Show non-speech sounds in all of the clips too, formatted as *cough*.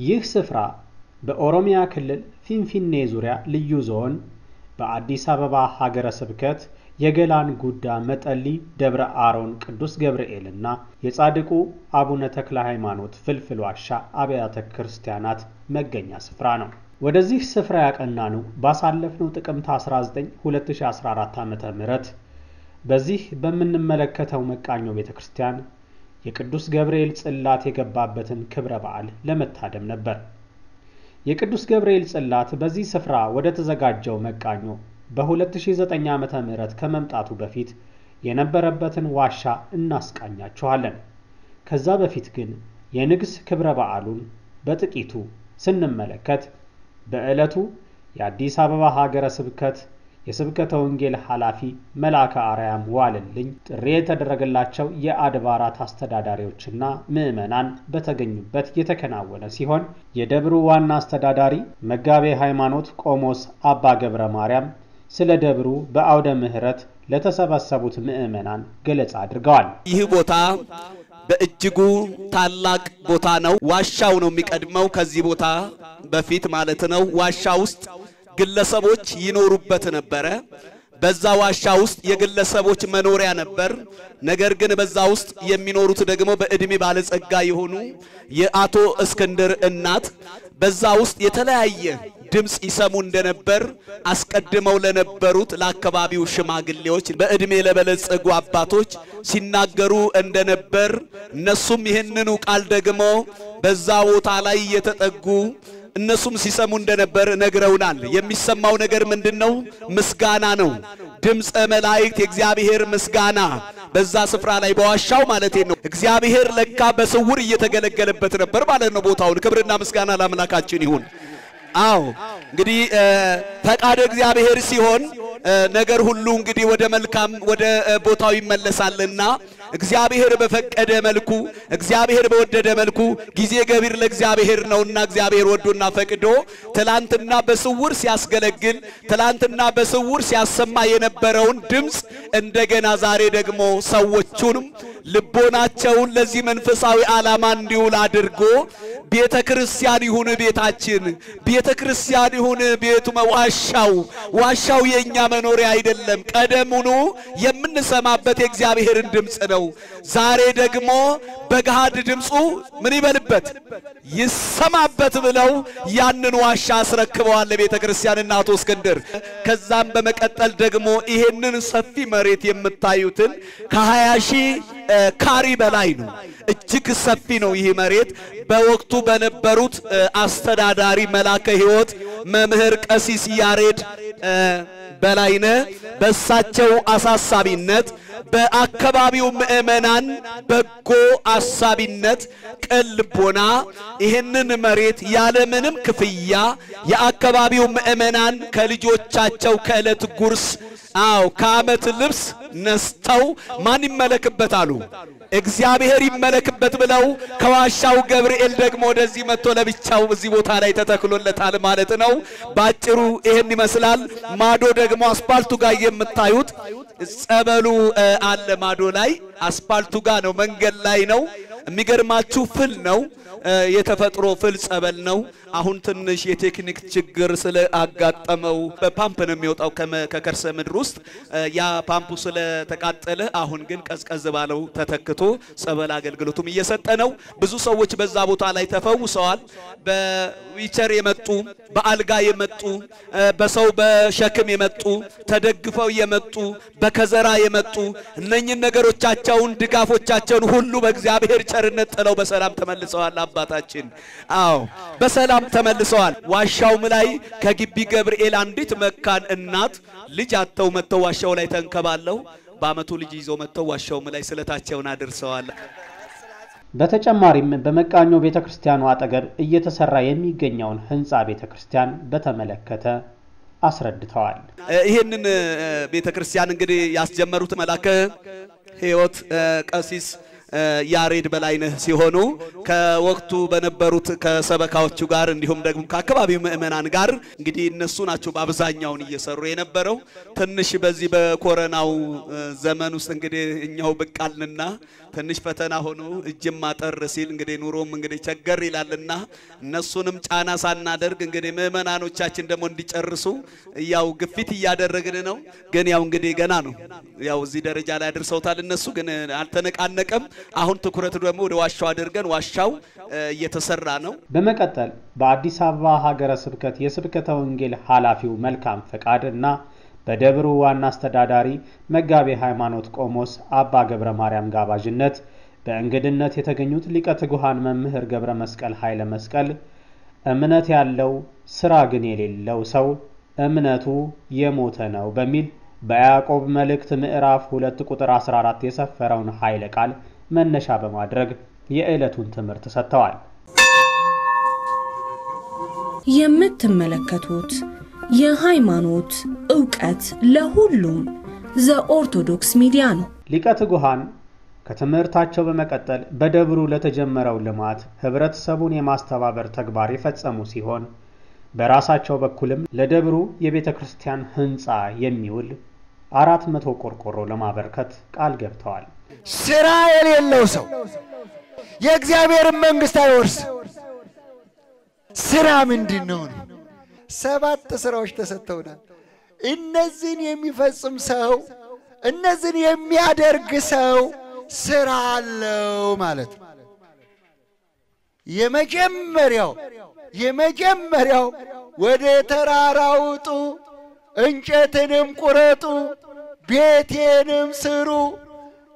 ይህ ስፍራ በኦሮሚያ ክልል ፊንፊኔ ዙሪያ ልዩ ዞን በአዲስ አበባ ሀገረ ስብከት የገላን ጉዳ መጠሊ ደብረ አሮን ቅዱስ ገብርኤልና የጻድቁ አቡነ ተክለ ሃይማኖት ፍልፍል ዋሻ አብያተ ክርስቲያናት መገኛ ስፍራ ነው። ወደዚህ ስፍራ ያቀናነው ባሳለፍነው ጥቅምት 19 2014 ዓ ም በዚህ በምንመለከተው መቃኞ ቤተ ክርስቲያን የቅዱስ ገብርኤል ጽላት የገባበትን ክብረ በዓል ለመታደም ነበር። የቅዱስ ገብርኤል ጽላት በዚህ ስፍራ ወደ ተዘጋጀው መቃኞ በ2009 ዓ ም ከመምጣቱ በፊት የነበረበትን ዋሻ እናስቃኛችኋለን። ከዛ በፊት ግን የንግስ ክብረ በዓሉን በጥቂቱ ስንመለከት በዕለቱ የአዲስ አበባ ሀገረ ስብከት የስብከተ ወንጌል ኃላፊ መልአከ አርያም ዋልልኝ ጥሪ የተደረገላቸው የአድባራት አስተዳዳሪዎችና ምዕመናን በተገኙበት የተከናወነ ሲሆን የደብሩ ዋና አስተዳዳሪ መጋቤ ሃይማኖት ቆሞስ አባ ገብረ ማርያም ስለ ደብሩ በአውደ ምሕረት ለተሰበሰቡት ምዕመናን ገለጻ አድርገዋል። ይህ ቦታ በእጅጉ ታላቅ ቦታ ነው። ዋሻው ነው የሚቀድመው። ከዚህ ቦታ በፊት ማለት ነው። ዋሻ ውስጥ ግለሰቦች ይኖሩበት ነበረ። በዛ ዋሻ ውስጥ የግለሰቦች መኖሪያ ነበር። ነገር ግን በዛ ውስጥ የሚኖሩት ደግሞ በዕድሜ ባለጸጋ የሆኑ የአቶ እስክንድር እናት በዛ ውስጥ የተለያየ ድምፅ ይሰሙ እንደነበር አስቀድመው ለነበሩት ለአካባቢው ሽማግሌዎች በዕድሜ ለበለጸጉ አባቶች ሲናገሩ እንደነበር እነሱም ይህንኑ ቃል ደግሞ በዛ ቦታ ላይ እየተጠጉ እነሱም ሲሰሙ እንደነበር ነግረውናል። የሚሰማው ነገር ምንድን ነው? ምስጋና ነው። ድምፀ መላእክት፣ የእግዚአብሔር ምስጋና በዛ ስፍራ ላይ በዋሻው ማለት ነው። እግዚአብሔር ለካ በስውር እየተገለገለበት ነበር ማለት ነው። ቦታውን ክብርና ምስጋና ለአምላካችን ይሁን። አዎ እንግዲህ ፈቃደ እግዚአብሔር ሲሆን ነገር ሁሉ እንግዲህ ወደ መልካም ወደ ቦታው ይመለሳልና እግዚአብሔር በፈቀደ መልኩ እግዚአብሔር በወደደ መልኩ ጊዜ ገቢር ለእግዚአብሔር ነውና እግዚአብሔር ወዶና ፈቅዶ ትላንትና በስውር ሲያስገለግል ትላንትና በስውር ሲያሰማ የነበረውን ድምፅ እንደገና ዛሬ ደግሞ ሰዎቹንም ልቦናቸውን ለዚህ መንፈሳዊ ዓላማ እንዲውል አድርጎ ቤተ ክርስቲያን ይሁን ቤታችን፣ ቤተ ክርስቲያን ይሁን ቤቱ ዋሻው ዋሻው የእኛ መኖሪያ አይደለም። ቀደሙኑ የምንሰማበት የእግዚአብሔርን ድምፅ ነው። ዛሬ ደግሞ በገሃድ ድምፁ ምን ይበልበት ይሰማበት ብለው ያንን ዋሻ አስረክበዋል ለቤተ ክርስቲያን አቶ እስክንድር። ከዛም በመቀጠል ደግሞ ይሄንን ሰፊ መሬት የምታዩትን ከሀያ ሺህ ካሪ በላይ ነው። እጅግ ሰፊ ነው ይህ መሬት። በወቅቱ በነበሩት አስተዳዳሪ መላከ ሕይወት መምህር ቀሲስ ያሬድ በላይነ በእሳቸው አሳሳቢነት በአካባቢው ምዕመናን በጎ አሳቢነት ቅን ልቦና ይህንን መሬት ያለምንም ክፍያ የአካባቢው ምዕመናን ከልጆቻቸው ከዕለት ጉርስ አው ከዓመት ልብስ ነስተው ማን ይመለክበት አሉ? እግዚአብሔር ይመለክበት ብለው ከዋሻው ገብርኤል ደግሞ ወደዚህ መጥቶ ለብቻው እዚህ ቦታ ላይ ተተክሎለታል ማለት ነው። ባጭሩ ይሄን ይመስላል። ማዶ ደግሞ አስፓልቱ ጋር የምታዩት ጸበሉ አለ። ማዶ ላይ አስፓልቱ ጋር ነው፣ መንገድ ላይ ነው። የሚገርማችሁ ፍል ነው የተፈጥሮ ፍል ጸበል ነው። አሁን ትንሽ የቴክኒክ ችግር ስለአጋጠመው በፓምፕ ነው የሚወጣው ከከርሰ ምድር ውስጥ ያ ፓምፑ ስለተቃጠለ፣ አሁን ግን ቀዝቀዝ ባለው ተተክቶ ጸበል አገልግሎቱም እየሰጠ ነው። ብዙ ሰዎች በዛ ቦታ ላይ ተፈውሰዋል። በዊቸር የመጡ በአልጋ የመጡ በሰው በሸክም የመጡ ተደግፈው የመጡ በከዘራ የመጡ እነኝን ነገሮቻቸውን ድጋፎቻቸውን ሁሉ በእግዚአብሔር ቸርነት ጥለው በሰላም ተመልሰዋል። አባታችን አዎ በሰላም ተመልሰዋል። ዋሻውም ላይ ከግቢ ገብርኤል አንዲት መካን እናት ልጅ አተው መጥተው ዋሻው ላይ ተንከባለው በአመቱ ልጅ ይዘው መጥተው ዋሻውም ላይ ስለታቸውን አድርሰዋል። በተጨማሪም በመቃኞ ቤተ ክርስቲያኑ አጠገብ እየተሰራ የሚገኘውን ህንፃ ቤተ ክርስቲያን በተመለከተ አስረድተዋል። ይህንን ቤተ ክርስቲያን እንግዲህ ያስጀመሩት መላከ ሕይወት ቀሲስ ያሬድ በላይነህ ሲሆኑ ከወቅቱ በነበሩት ከሰበካዎቹ ጋር እንዲሁም ደግሞ ከአካባቢው ምዕመናን ጋር እንግዲህ እነሱ ናቸው በአብዛኛውን እየሰሩ የነበረው። ትንሽ በዚህ በኮረናው ዘመን ውስጥ እንግዲህ እኛው ብቅ አልንና ትንሽ ፈተና ሆኖ እጅም ማጠር ሲል እንግዲህ ኑሮም እንግዲህ ቸገር ይላልና እነሱንም ጫና ሳናደርግ እንግዲህ ምእመናኖቻችን ደግሞ እንዲጨርሱ ያው ግፊት እያደረግን ነው። ግን ያው እንግዲህ ገና ነው። ያው እዚህ ደረጃ ላይ አድርሰውታል። እነሱ ግን አልተነቃነቀም። አሁን ትኩረት ደግሞ ወደ ዋሻው አድርገን ዋሻው እየተሰራ ነው። በመቀጠል በአዲስ አበባ ሀገረ ስብከት የስብከተ ወንጌል ኃላፊው መልካም ፈቃድ እና በደብሩ ዋና አስተዳዳሪ መጋቤ ሃይማኖት ቆሞስ አባ ገብረ ማርያም ጋባዥነት በእንግድነት የተገኙት ሊቀ ትጉሃን መምህር ገብረ መስቀል ኃይለ መስቀል እምነት ያለው ስራ ግን የሌለው ሰው እምነቱ የሞተ ነው በሚል በያዕቆብ መልእክት ምዕራፍ 2 ቁጥር 14 የሰፈረውን ኃይለ ቃል መነሻ በማድረግ የዕለቱን ትምህርት ሰጥተዋል። የምትመለከቱት የሃይማኖት ዕውቀት ለሁሉም ዘኦርቶዶክስ ሚዲያ ነው። ሊቀ ትጉሃን ከትምህርታቸው በመቀጠል በደብሩ ለተጀመረው ልማት ህብረተሰቡን የማስተባበር ተግባር የፈጸሙ ሲሆን በራሳቸው በኩልም ለደብሩ የቤተ ክርስቲያን ህንፃ የሚውል አራት መቶ ቆርቆሮ ለማበርከት ቃል ገብተዋል። ስራ የሌለው ሰው የእግዚአብሔርን መንግሥት አይወርስ። ስራ ምንድን ነው ነው? ሰባት ስራዎች ተሰጥተውናል። እነዚህን የሚፈጽም ሰው እነዚህን የሚያደርግ ሰው ስራ አለው ማለት ነው። የመጀመሪያው የመጀመሪያው ወደ ተራራ ውጡ፣ እንጨትንም ቁረጡ፣ ቤቴንም ስሩ፣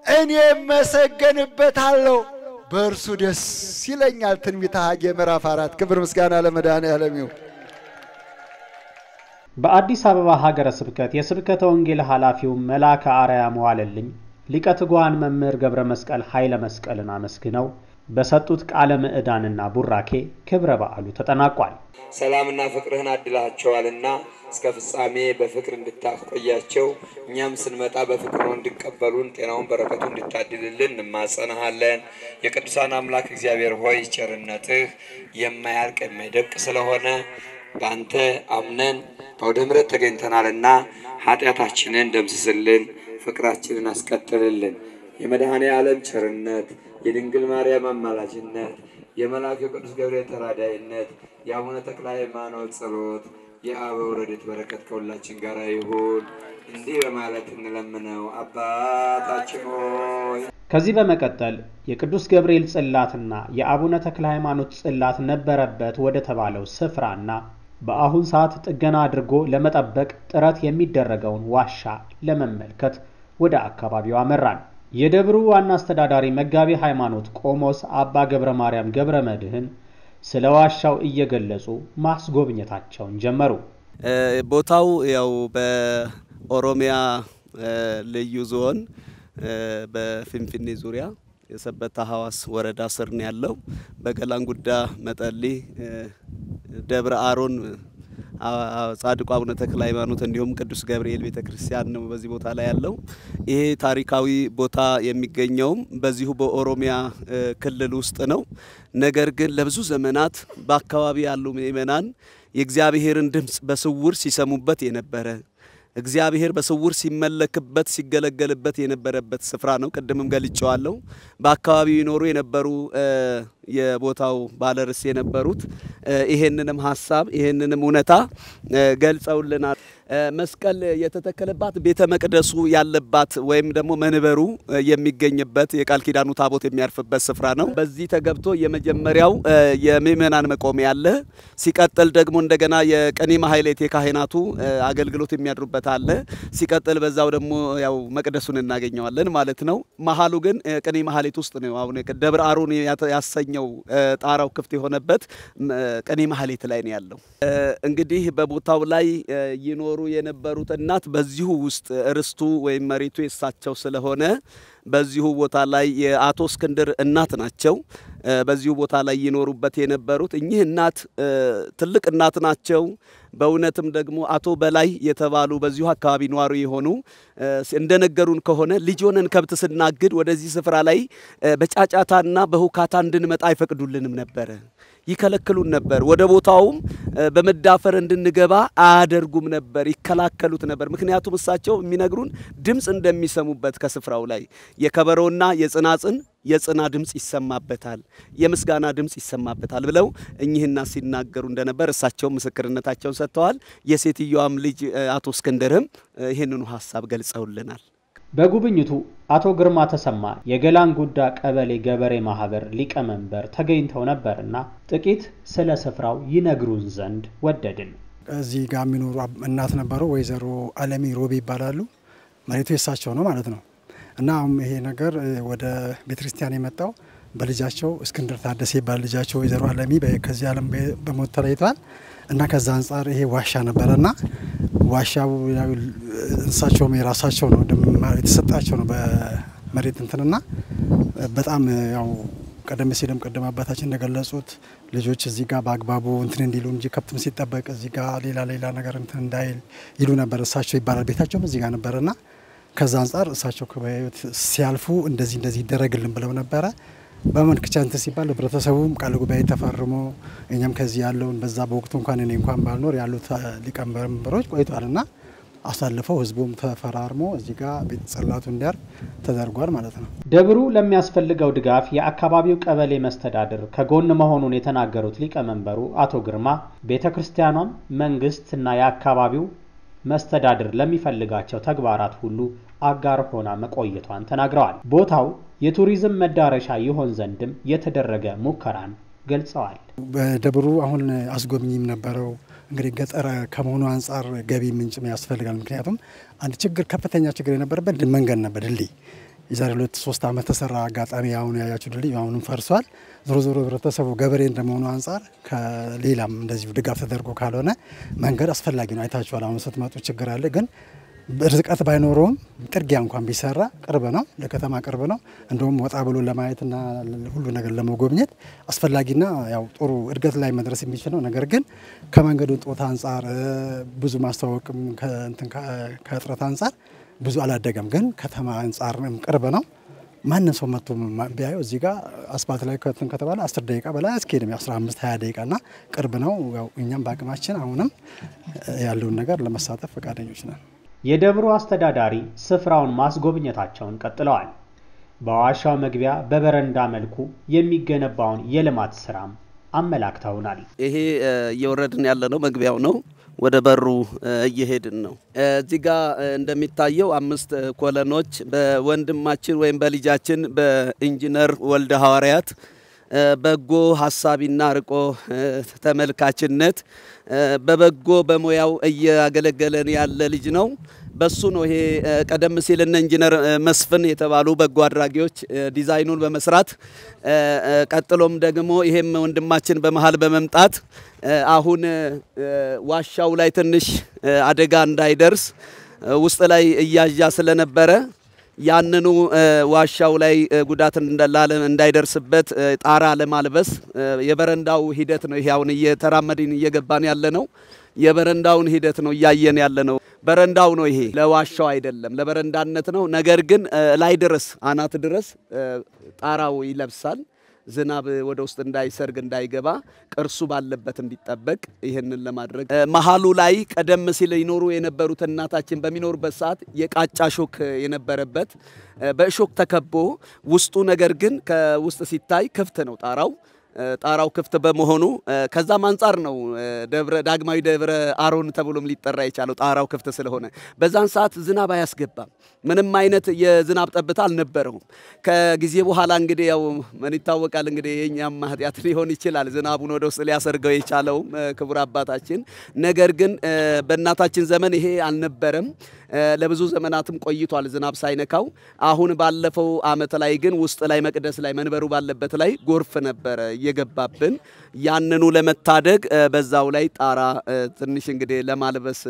እኔም መሰገንበታለሁ፣ በእርሱ ደስ ይለኛል። ትንቢተ ሐጌ ምዕራፍ አራት ክብር ምስጋና ለመድኃኔዓለም ይሁን። በአዲስ አበባ ሀገረ ስብከት የስብከተ ወንጌል ኃላፊው መልአከ አርያም ዋለልኝ ሊቀ ትጉሃን መምህር ገብረ መስቀል ኃይለ መስቀልን አመስግነው በሰጡት ቃለ ምዕዳንና ቡራኬ ክብረ በዓሉ ተጠናቋል። ሰላምና ፍቅርህን አድላቸዋልና እስከ ፍጻሜ በፍቅር እንድታቆያቸው እኛም ስንመጣ በፍቅር ነው እንዲቀበሉን ጤናውን በረከቱ እንድታድልልን እንማጸንሃለን። የቅዱሳን አምላክ እግዚአብሔር ሆይ ቸርነትህ የማያልቅ የማይደቅ ስለሆነ በአንተ አምነን በአውደ ምሕረት ተገኝተናልና ኃጢአታችንን ደምስስልን፣ ፍቅራችንን አስቀጥልልን። የመድኃኔ ዓለም ቸርነት፣ የድንግል ማርያም አማላጅነት፣ የመልአኩ የቅዱስ ገብርኤል ተራዳይነት፣ የአቡነ ተክለ ሃይማኖት ጸሎት፣ የአበው ረድኤት በረከት ከሁላችን ጋር ይሁን። እንዲህ በማለት እንለምነው። አባታችን ሆይ ከዚህ በመቀጠል የቅዱስ ገብርኤል ጽላትና የአቡነ ተክለ ሃይማኖት ጽላት ነበረበት ወደ ተባለው ስፍራና በአሁን ሰዓት ጥገና አድርጎ ለመጠበቅ ጥረት የሚደረገውን ዋሻ ለመመልከት ወደ አካባቢው አመራን። የደብሩ ዋና አስተዳዳሪ መጋቤ ሃይማኖት ቆሞስ አባ ገብረ ማርያም ገብረ መድኅን ስለ ዋሻው እየገለጹ ማስጎብኘታቸውን ጀመሩ። ቦታው ያው በኦሮሚያ ልዩ ዞን በፊንፊኔ ዙሪያ የሰበታ ሐዋስ ወረዳ ስር ነው ያለው። በገላንጉዳ መጠሊ ደብረ አሮን ጻድቁ አቡነ ተክለ ሃይማኖት እንዲሁም ቅዱስ ገብርኤል ቤተ ክርስቲያን ነው በዚህ ቦታ ላይ ያለው። ይሄ ታሪካዊ ቦታ የሚገኘውም በዚሁ በኦሮሚያ ክልል ውስጥ ነው። ነገር ግን ለብዙ ዘመናት በአካባቢ ያሉ ምእመናን የእግዚአብሔርን ድምፅ በስውር ሲሰሙበት የነበረ እግዚአብሔር በስውር ሲመለክበት ሲገለገልበት የነበረበት ስፍራ ነው። ቅድምም ገልጨዋለሁ። በአካባቢው ይኖሩ የነበሩ የቦታው ባለርስ የነበሩት ይሄንንም ሀሳብ ይሄንንም እውነታ ገልጸውልናል። መስቀል የተተከለባት ቤተ መቅደሱ ያለባት ወይም ደግሞ መንበሩ የሚገኝበት የቃል ኪዳኑ ታቦት የሚያርፍበት ስፍራ ነው። በዚህ ተገብቶ የመጀመሪያው የምእመናን መቆሚያ አለ። ሲቀጥል ደግሞ እንደገና የቀኔ ማህሌት የካህናቱ አገልግሎት የሚያድሩበት አለ። ሲቀጥል በዛው ደግሞ ያው መቅደሱን እናገኘዋለን ማለት ነው። መሀሉ ግን ቀኔ ማህሌት ውስጥ ነው። አሁን ደብረ አሮን ያሰኘው ጣራው ክፍት የሆነበት ቀኔ ማህሌት ላይ ነው ያለው። እንግዲህ በቦታው ላይ ይኖሩ የነበሩት እናት በዚሁ ውስጥ ርስቱ ወይም መሬቱ የሳቸው ስለሆነ በዚሁ ቦታ ላይ የአቶ እስክንድር እናት ናቸው። በዚሁ ቦታ ላይ ይኖሩበት የነበሩት እኚህ እናት ትልቅ እናት ናቸው። በእውነትም ደግሞ አቶ በላይ የተባሉ በዚሁ አካባቢ ነዋሪ የሆኑ እንደነገሩን ከሆነ ልጅ ከብት ስናግድ ወደዚህ ስፍራ ላይ በጫጫታና በሁካታ እንድንመጣ አይፈቅዱልንም ነበረ፣ ይከለክሉን ነበር። ወደ ቦታውም በመዳፈር እንድንገባ አያደርጉም ነበር፣ ይከላከሉት ነበር። ምክንያቱም እሳቸው የሚነግሩን ድምፅ እንደሚሰሙበት ከስፍራው ላይ የከበሮና የጽናጽን የጽና ድምፅ ይሰማበታል፣ የምስጋና ድምፅ ይሰማበታል ብለው እኚህና ሲናገሩ እንደነበር እሳቸው ምስክርነታቸውን ሰጥተዋል። የሴትዮዋም ልጅ አቶ እስክንድርም ይህንኑ ሀሳብ ገልጸውልናል። በጉብኝቱ አቶ ግርማ ተሰማ የገላን ጉዳ ቀበሌ ገበሬ ማህበር ሊቀመንበር ተገኝተው ነበርና ጥቂት ስለ ስፍራው ይነግሩን ዘንድ ወደድን። እዚህ ጋር የሚኖሩ እናት ነበሩ። ወይዘሮ አለሚ ሮቤ ይባላሉ። መሬቱ የሳቸው ነው ማለት ነው። እና አሁን ይሄ ነገር ወደ ቤተክርስቲያን የመጣው በልጃቸው እስክንድር ታደሰ ይባል ልጃቸው ወይዘሮ አለሚ ከዚህ ዓለም በሞት ተለይተዋል። እና ከዛ አንጻር ይሄ ዋሻ ነበረና ዋሻው እንስሳቸውም የራሳቸው ነው የተሰጣቸው ነው በመሬት እንትንና በጣም ያው ቀደም ሲልም ቀደም አባታችን እንደገለጹት ልጆች እዚህ ጋር በአግባቡ እንትን እንዲሉ እንጂ ከብትም ሲጠበቅ እዚህ ጋር ሌላ ሌላ ነገር እንትን እንዳይል ይሉ ነበር። እሳቸው ይባላል ቤታቸውም እዚህ ጋር ነበረና ከዛ አንጻር እሳቸው ከበህይወት ሲያልፉ እንደዚህ እንደዚህ ይደረግልን ብለው ነበረ። በመልክቻ እንትን ሲባል ህብረተሰቡም ቃለ ጉባኤ ተፈርሞ እኛም ከዚህ ያለውን በዛ በወቅቱ እንኳን እኔ እንኳን ባልኖር ያሉት ሊቀመንበሮች ቆይቷልና አሳልፈው ህዝቡም ተፈራርሞ እዚህ ጋር ቤተ ጽላቱ እንዲያርፍ ተደርጓል ማለት ነው። ደብሩ ለሚያስፈልገው ድጋፍ የአካባቢው ቀበሌ መስተዳድር ከጎን መሆኑን የተናገሩት ሊቀመንበሩ አቶ ግርማ ቤተ ክርስቲያኗም መንግስትና የአካባቢው መስተዳድር ለሚፈልጋቸው ተግባራት ሁሉ አጋር ሆና መቆየቷን ተናግረዋል። ቦታው የቱሪዝም መዳረሻ ይሆን ዘንድም የተደረገ ሙከራን ገልጸዋል። በደብሩ አሁን አስጎብኝም ነበረው። እንግዲህ ገጠር ከመሆኑ አንጻር ገቢ ምንጭም ያስፈልጋል። ምክንያቱም አንድ ችግር ከፍተኛ ችግር የነበረበት መንገድ ነበር፣ ድልድይ የዛሬ ሁለት ሶስት ዓመት ተሰራ። አጋጣሚ አሁን ያያችሁ ድልድይ አሁንም ፈርሷል። ዞሮ ዞሮ ህብረተሰቡ ገበሬ እንደመሆኑ አንጻር ከሌላም እንደዚሁ ድጋፍ ተደርጎ ካልሆነ መንገድ አስፈላጊ ነው። አይታችኋል። አሁን ስትመጡ ችግር አለ ግን ርቀት ባይኖረውም ጥርጊያ እንኳን ቢሰራ ቅርብ ነው፣ ለከተማ ቅርብ ነው። እንደውም ወጣ ብሎ ለማየትና ሁሉ ነገር ለመጎብኘት አስፈላጊና ያው ጥሩ እድገት ላይ መድረስ የሚችል ነው። ነገር ግን ከመንገዱ ጦታ አንጻር ብዙ ማስተዋወቅም ከእጥረት አንጻር ብዙ አላደገም። ግን ከተማ አንጻር ቅርብ ነው። ማንም ሰው መጥቶ ቢያየው እዚህ ጋር አስፓልት ላይ ከትን ከተባለ አስር ደቂቃ በላይ አስኬድም የአስራ አምስት ሀያ ደቂቃ ና ቅርብ ነው። ያው እኛም በአቅማችን አሁንም ያለውን ነገር ለመሳተፍ ፈቃደኞች ነን። የደብሩ አስተዳዳሪ ስፍራውን ማስጎብኘታቸውን ቀጥለዋል። በዋሻው መግቢያ በበረንዳ መልኩ የሚገነባውን የልማት ስራም አመላክተውናል። ይሄ እየወረድን ያለ ነው፣ መግቢያው ነው። ወደ በሩ እየሄድን ነው። እዚህ ጋ እንደሚታየው አምስት ኮለኖች በወንድማችን ወይም በልጃችን በኢንጂነር ወልደ ሐዋርያት በጎ ሀሳቢና ርቆ ተመልካችነት በበጎ በሙያው እያገለገለን ያለ ልጅ ነው። በሱ ነው ይሄ ቀደም ሲል እነ ኢንጂነር መስፍን የተባሉ በጎ አድራጊዎች ዲዛይኑን በመስራት ቀጥሎም ደግሞ ይሄም ወንድማችን በመሀል በመምጣት አሁን ዋሻው ላይ ትንሽ አደጋ እንዳይደርስ ውስጥ ላይ እያዣ ስለነበረ ያንኑ ዋሻው ላይ ጉዳት እንዳይደርስበት ጣራ ለማልበስ የበረንዳው ሂደት ነው። ይሄ አሁን እየተራመድን እየገባን ያለ ነው። የበረንዳውን ሂደት ነው እያየን ያለ ነው። በረንዳው ነው ይሄ፣ ለዋሻው አይደለም፣ ለበረንዳነት ነው። ነገር ግን ላይ ድረስ አናት ድረስ ጣራው ይለብሳል። ዝናብ ወደ ውስጥ እንዳይሰርግ እንዳይገባ ቅርሱ ባለበት እንዲጠበቅ ይህንን ለማድረግ መሀሉ ላይ ቀደም ሲል ይኖሩ የነበሩት እናታችን በሚኖሩበት ሰዓት የቃጫ ሾክ የነበረበት በእሾክ ተከቦ ውስጡ ነገር ግን ከውስጥ ሲታይ ክፍት ነው ጣራው ጣራው ክፍት በመሆኑ ከዛም አንጻር ነው ደብረ ዳግማዊ ደብረ አሮን ተብሎም ሊጠራ የቻለው ጣራው ክፍት ስለሆነ። በዛን ሰዓት ዝናብ አያስገባም። ምንም አይነት የዝናብ ጠብታ አልነበረውም። ከጊዜ በኋላ እንግዲህ ያው ምን ይታወቃል እንግዲህ የኛም ኃጢአት ሊሆን ይችላል ዝናቡን ወደ ውስጥ ሊያሰርገው የቻለውም ክቡር አባታችን። ነገር ግን በእናታችን ዘመን ይሄ አልነበረም። ለብዙ ዘመናትም ቆይቷል ዝናብ ሳይነካው። አሁን ባለፈው አመት ላይ ግን ውስጥ ላይ መቅደስ ላይ መንበሩ ባለበት ላይ ጎርፍ ነበረ እየገባብን ያንኑ ለመታደግ በዛው ላይ ጣራ ትንሽ እንግዲህ ለማልበስ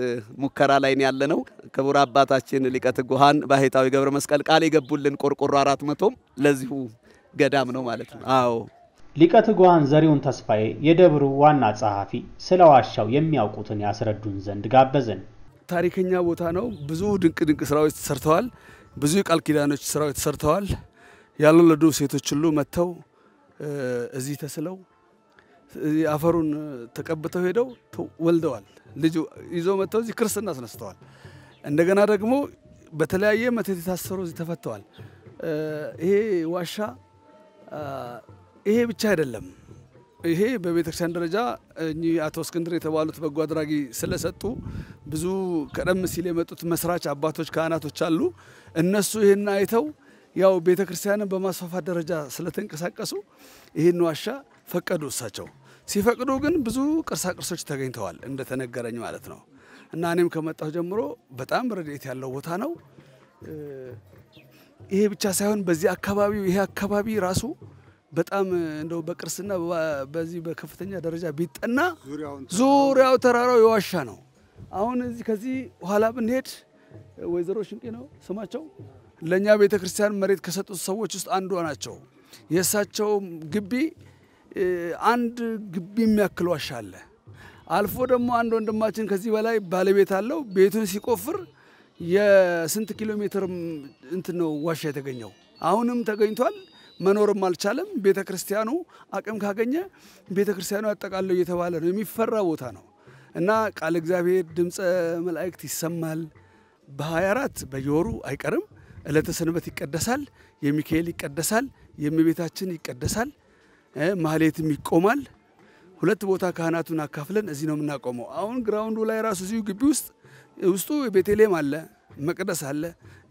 ሙከራ ላይ ያለ ነው። ክቡር አባታችን ሊቀ ትጉሃን ባህታዊ ገብረ መስቀል ቃል የገቡልን ቆርቆሮ አራት መቶም ለዚሁ ገዳም ነው ማለት ነው። አዎ ሊቀ ትጉሃን ዘሪሁን ተስፋዬ የደብሩ ዋና ጸሐፊ ስለ ዋሻው የሚያውቁትን ያስረዱን ዘንድ ጋበዝን። ታሪከኛ ቦታ ነው። ብዙ ድንቅ ድንቅ ስራዎች ተሰርተዋል። ብዙ የቃል ኪዳኖች ስራዎች ተሰርተዋል። ያልወለዱ ሴቶች ሁሉ መጥተው እዚህ ተስለው አፈሩን ተቀብተው ሄደው ወልደዋል። ልጅ ይዘው መጥተው እዚህ ክርስትና አስነስተዋል። እንደገና ደግሞ በተለያየ መተት የታሰሩ እዚህ ተፈተዋል። ይሄ ዋሻ ይሄ ብቻ አይደለም። ይሄ በቤተ ክርስቲያን ደረጃ እኚህ አቶ እስክንድር የተባሉት በጎ አድራጊ ስለሰጡ ብዙ ቀደም ሲል የመጡት መስራች አባቶች ካህናቶች አሉ። እነሱ ይህን አይተው ያው ቤተ ክርስቲያንን በማስፋፋት ደረጃ ስለተንቀሳቀሱ ይህን ዋሻ ፈቀዱ። እሳቸው ሲፈቅዱ ግን ብዙ ቅርሳ ቅርሶች ተገኝተዋል እንደተነገረኝ ማለት ነው። እና እኔም ከመጣሁ ጀምሮ በጣም ረድኤት ያለው ቦታ ነው። ይሄ ብቻ ሳይሆን በዚህ አካባቢው ይሄ አካባቢ ራሱ በጣም እንደው በቅርስና በዚህ በከፍተኛ ደረጃ ቢጠና ዙሪያው ተራራው የዋሻ ነው። አሁን እዚህ ከዚህ ኋላ ብንሄድ ወይዘሮ ሽንቄ ነው ስማቸው ለእኛ ቤተ ክርስቲያን መሬት ከሰጡት ሰዎች ውስጥ አንዷ ናቸው። የእሳቸው ግቢ አንድ ግቢ የሚያክል ዋሻ አለ። አልፎ ደግሞ አንድ ወንድማችን ከዚህ በላይ ባለቤት አለው። ቤቱን ሲቆፍር የስንት ኪሎ ሜትር እንትን ነው ዋሻ የተገኘው። አሁንም ተገኝቷል። መኖርም አልቻለም። ቤተ ክርስቲያኑ አቅም ካገኘ ቤተ ክርስቲያኑ ያጠቃለው እየተባለ ነው። የሚፈራ ቦታ ነው እና ቃል እግዚአብሔር ድምፀ መላእክት ይሰማል። በ24 በየወሩ አይቀርም። ዕለተ ሰንበት ይቀደሳል። የሚካኤል ይቀደሳል። የእመቤታችን ይቀደሳል። ማህሌትም ይቆማል። ሁለት ቦታ ካህናቱን አካፍለን እዚህ ነው የምናቆመው። አሁን ግራውንዱ ላይ ራሱ እዚሁ ግቢ ውስጥ ውስጡ ቤተልሔም አለ፣ መቅደስ አለ፣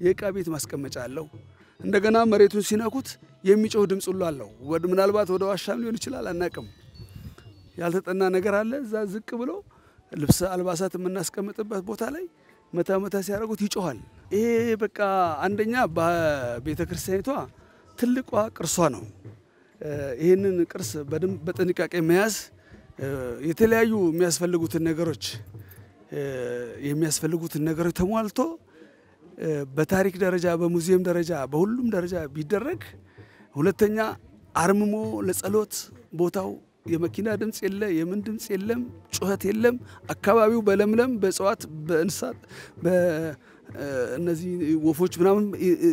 የእቃ ቤት ማስቀመጫ አለው። እንደገና መሬቱን ሲነኩት የሚጮህ ድምፅ ሁሉ አለው። ምናልባት ወደ ዋሻም ሊሆን ይችላል፣ አናቅም። ያልተጠና ነገር አለ። እዛ ዝቅ ብሎ ልብስ አልባሳት የምናስቀምጥበት ቦታ ላይ መታ መታ ሲያደርጉት ይጮኋል። ይሄ በቃ አንደኛ በቤተ ክርስቲያኒቷ ትልቋ ቅርሷ ነው። ይህንን ቅርስ በደንብ በጥንቃቄ መያዝ የተለያዩ የሚያስፈልጉትን ነገሮች የሚያስፈልጉትን ነገሮች ተሟልቶ በታሪክ ደረጃ በሙዚየም ደረጃ በሁሉም ደረጃ ቢደረግ፣ ሁለተኛ አርምሞ ለጸሎት ቦታው የመኪና ድምፅ የለ፣ የምን ድምፅ የለም፣ ጩኸት የለም። አካባቢው በለምለም በእጽዋት በእንስሳት በእነዚህ ወፎች ምናምን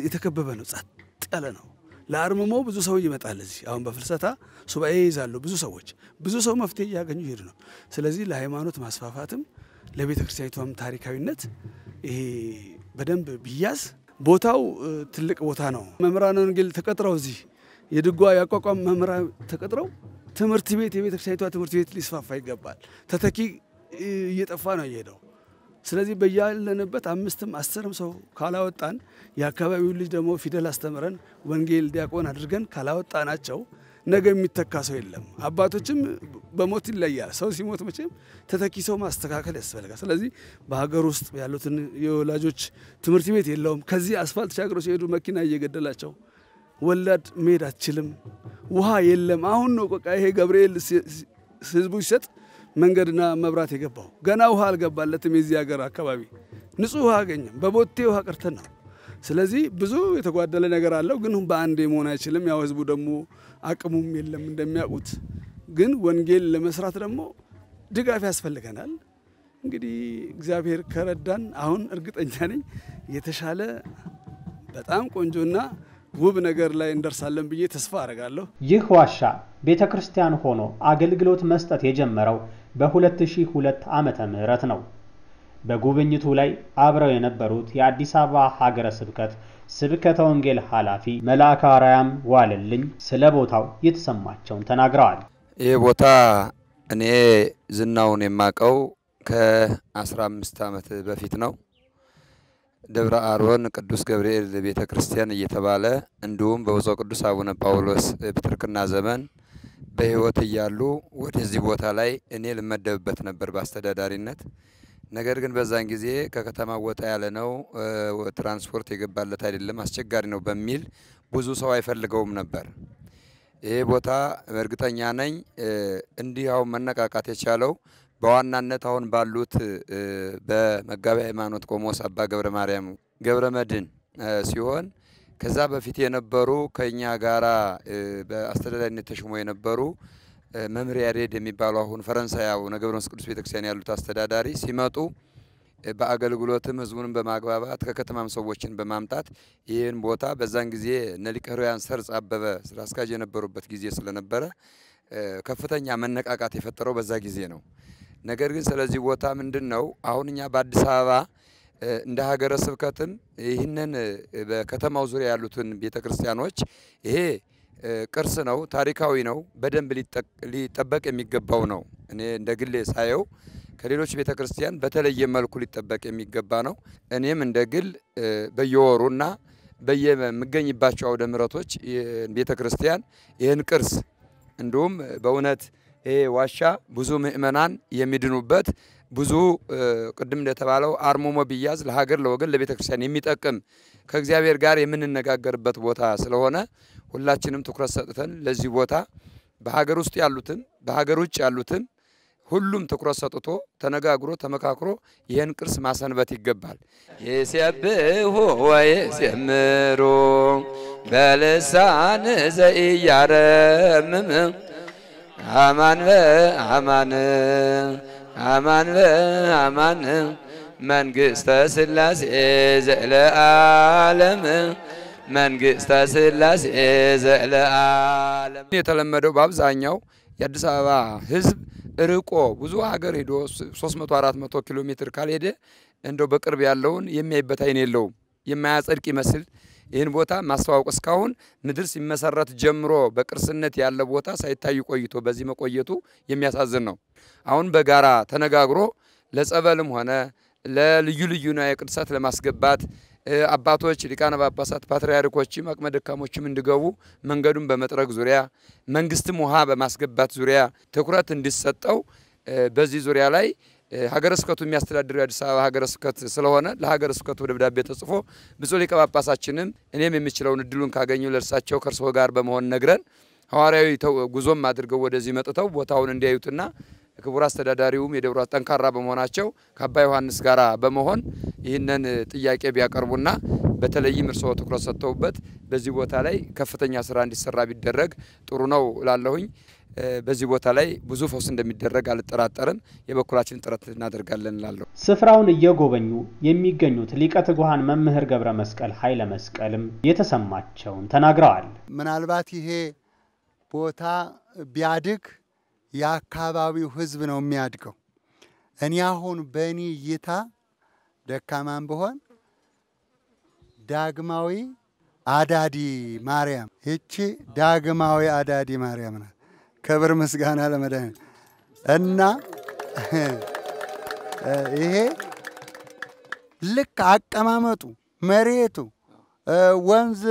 የተከበበ ነው። ጸጥ ያለ ነው። ለአርምሞ ብዙ ሰው ይመጣል። እዚህ አሁን በፍልሰታ ሱባኤ ይይዛሉ ብዙ ሰዎች። ብዙ ሰው መፍትሄ እያገኙ ይሄዱ ነው። ስለዚህ ለሃይማኖት ማስፋፋትም ለቤተ ክርስቲያኒቷም ታሪካዊነት ይሄ በደንብ ቢያዝ ቦታው ትልቅ ቦታ ነው። መምህራን ወንጌል ተቀጥረው እዚህ የድጓ ያቋቋም መምህራን ተቀጥረው ትምህርት ቤት የቤተ ክርስቲያኒቷ ትምህርት ቤት ሊስፋፋ ይገባል። ተተኪ እየጠፋ ነው እየሄደው። ስለዚህ በያለንበት አምስትም አስርም ሰው ካላወጣን የአካባቢውን ልጅ ደግሞ ፊደል አስተምረን ወንጌል ዲያቆን አድርገን ካላወጣናቸው ነገ የሚተካ ሰው የለም። አባቶችም በሞት ይለያል። ሰው ሲሞት መቼም ተተኪ ሰው ማስተካከል ያስፈልጋል። ስለዚህ በሀገር ውስጥ ያሉትን የወላጆች ትምህርት ቤት የለውም። ከዚህ አስፋልት ተሻግረው ሲሄዱ መኪና እየገደላቸው ወላድ መሄድ አትችልም። ውሃ የለም። አሁን ነው በቃ ይሄ ገብርኤል ህዝቡ ሲሰጥ መንገድና መብራት የገባው ገና ውሃ አልገባለትም። የዚህ ሀገር አካባቢ ንጹህ ውሃ አገኘም። በቦቴ ውሃ ቀርተን ነው። ስለዚህ ብዙ የተጓደለ ነገር አለው፣ ግን በአንዴ መሆን አይችልም። ያው ህዝቡ ደግሞ አቅሙም የለም እንደሚያውቁት። ግን ወንጌል ለመስራት ደግሞ ድጋፍ ያስፈልገናል። እንግዲህ እግዚአብሔር ከረዳን አሁን እርግጠኛ ነኝ የተሻለ በጣም ቆንጆና ውብ ነገር ላይ እንደርሳለን ብዬ ተስፋ አረጋለሁ። ይህ ዋሻ ቤተ ክርስቲያን ሆኖ አገልግሎት መስጠት የጀመረው በ2002 ዓመተ ምህረት ነው። በጉብኝቱ ላይ አብረው የነበሩት የአዲስ አበባ ሀገረ ስብከት ስብከተ ወንጌል ኃላፊ መልአከ አርያም ዋልልኝ ስለ ቦታው የተሰማቸውን ተናግረዋል። ይህ ቦታ እኔ ዝናውን የማቀው ከ15 ዓመት በፊት ነው። ደብረ አሮን ቅዱስ ገብርኤል ቤተ ክርስቲያን እየተባለ እንዲሁም በብፁዕ ቅዱስ አቡነ ጳውሎስ ፕትርክና ዘመን በሕይወት እያሉ ወደዚህ ቦታ ላይ እኔ ልመደብበት ነበር በአስተዳዳሪነት። ነገር ግን በዛን ጊዜ ከከተማ ወጣ ያለ ነው፣ ትራንስፖርት የገባለት አይደለም፣ አስቸጋሪ ነው በሚል ብዙ ሰው አይፈልገውም ነበር። ይሄ ቦታ እርግጠኛ ነኝ እንዲህ መነቃቃት የቻለው በዋናነት አሁን ባሉት በመጋቢ ሃይማኖት ቆሞስ አባ ገብረ ማርያም ገብረ መድን ሲሆን ከዛ በፊት የነበሩ ከኛ ጋራ በአስተዳዳሪነት ተሽሞ የነበሩ መምህር ያሬድ የሚባሉ አሁን ፈረንሳይ አቡነ ቅዱስ ቤተክርስቲያን ያሉት አስተዳዳሪ ሲመጡ በአገልግሎትም ህዝቡንም በማግባባት ከከተማም ሰዎችን በማምጣት ይህን ቦታ በዛን ጊዜ እነ ሊቀ ሕሩያን ሰርጽ አበበ ስራ አስኪያጅ የነበሩበት ጊዜ ስለነበረ ከፍተኛ መነቃቃት የፈጠረው በዛ ጊዜ ነው። ነገር ግን ስለዚህ ቦታ ምንድን ነው አሁን እኛ በአዲስ አበባ እንደ ሀገረ ስብከትም ይህንን በከተማው ዙሪያ ያሉትን ቤተ ክርስቲያኖች ይሄ ቅርስ ነው፣ ታሪካዊ ነው፣ በደንብ ሊጠበቅ የሚገባው ነው። እኔ እንደ ግሌ ሳየው ከሌሎች ቤተ ክርስቲያን በተለየ መልኩ ሊጠበቅ የሚገባ ነው። እኔም እንደ ግል በየወሩና በየምገኝባቸው አውደ ምሕረቶች ቤተ ክርስቲያን ይህን ቅርስ እንዲሁም በእውነት ይሄ ዋሻ ብዙ ምእመናን የሚድኑበት ብዙ ቅድም እንደተባለው አርምሞ ቢያዝ ለሀገር፣ ለወገን፣ ለቤተ ክርስቲያን የሚጠቅም ከእግዚአብሔር ጋር የምንነጋገርበት ቦታ ስለሆነ ሁላችንም ትኩረት ሰጥተን ለዚህ ቦታ በሀገር ውስጥ ያሉትም በሀገር ውጭ ያሉትም ሁሉም ትኩረት ሰጥቶ ተነጋግሮ ተመካክሮ ይህን ቅርስ ማሰንበት ይገባል። ይሴብሑ ወይሴምሩ በልሳን ዘኢያረምም አማን በአማን አማን በአማን መንግሥተ ሥላሴ ዘለዓለም መንግሥተ ሥላሴ ዘለዓለም። የተለመደው በአብዛኛው የአዲስ አበባ ሕዝብ ርቆ ብዙ ሀገር ሄዶ 300 400 ኪሎ ሜትር ካልሄደ እንደው በቅርብ ያለውን የሚያይበት አይን የለውም። የማያጸድቅ ይመስል ይህን ቦታ ማስተዋወቅ እስካሁን ምድር ሲመሰረት ጀምሮ በቅርስነት ያለ ቦታ ሳይታይ ቆይቶ በዚህ መቆየቱ የሚያሳዝን ነው። አሁን በጋራ ተነጋግሮ ለጸበልም ሆነ ለልዩ ልዩ ንዋየ ቅድሳት ለማስገባት አባቶች ሊቃነ ጳጳሳት ፓትርያርኮችም አቅመ ደካሞችም እንዲገቡ መንገዱን በመጥረግ ዙሪያ መንግስትም ውሃ በማስገባት ዙሪያ ትኩረት እንዲሰጠው በዚህ ዙሪያ ላይ ሀገረ ስብከቱ የሚያስተዳድረው የአዲስ አበባ ሀገረ ስብከት ስለሆነ ለሀገረ ስብከቱ ደብዳቤ ተጽፎ ብፁዕ ሊቀ ጳጳሳችንም እኔም የምችለውን እድሉን ካገኙ ለእርሳቸው ከእርስዎ ጋር በመሆን ነግረን ሐዋርያዊ ጉዞም አድርገው ወደዚህ መጥተው ቦታውን እንዲያዩትና ክቡር አስተዳዳሪውም የደብሩ ጠንካራ በመሆናቸው ከአባ ዮሐንስ ጋር በመሆን ይህንን ጥያቄ ቢያቀርቡና በተለይም እርስዎ ትኩረት ሰጥተውበት በዚህ ቦታ ላይ ከፍተኛ ስራ እንዲሰራ ቢደረግ ጥሩ ነው እላለሁኝ። በዚህ ቦታ ላይ ብዙ ፈውስ እንደሚደረግ አልጠራጠርም። የበኩላችን ጥረት እናደርጋለን እላለሁ። ስፍራውን እየጎበኙ የሚገኙት ሊቀ ትጉሃን መምህር ገብረ መስቀል ኃይለ መስቀልም የተሰማቸውን ተናግረዋል። ምናልባት ይሄ ቦታ ቢያድግ የአካባቢው ሕዝብ ነው የሚያድገው። እኔ አሁን በእኔ እይታ ደካማም ብሆን ዳግማዊ አዳዲ ማርያም ይቺ ዳግማዊ አዳዲ ማርያም ናት። ክብር ምስጋና ለመድኃኒት እና *laughs* ይሄ ልክ አቀማመጡ መሬቱ ወንዝ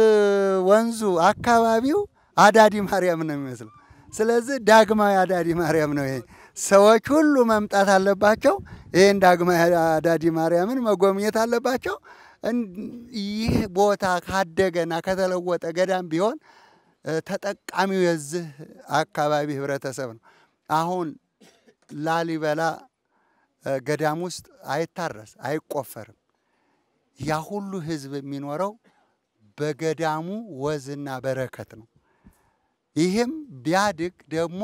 ወንዙ አካባቢው አዳዲ ማርያም ነው የሚመስለው። ስለዚህ ዳግማዊ አዳዲ ማርያም ነው። ይሄ ሰዎች ሁሉ መምጣት አለባቸው። ይህን ዳግማዊ አዳዲ ማርያምን መጎብኘት አለባቸው። ይህ ቦታ ካደገና ከተለወጠ ገዳም ቢሆን ተጠቃሚው የዚህ አካባቢ ህብረተሰብ ነው። አሁን ላሊበላ ገዳም ውስጥ አይታረስ አይቆፈርም። ያ ሁሉ ህዝብ የሚኖረው በገዳሙ ወዝና በረከት ነው። ይህም ቢያድግ ደግሞ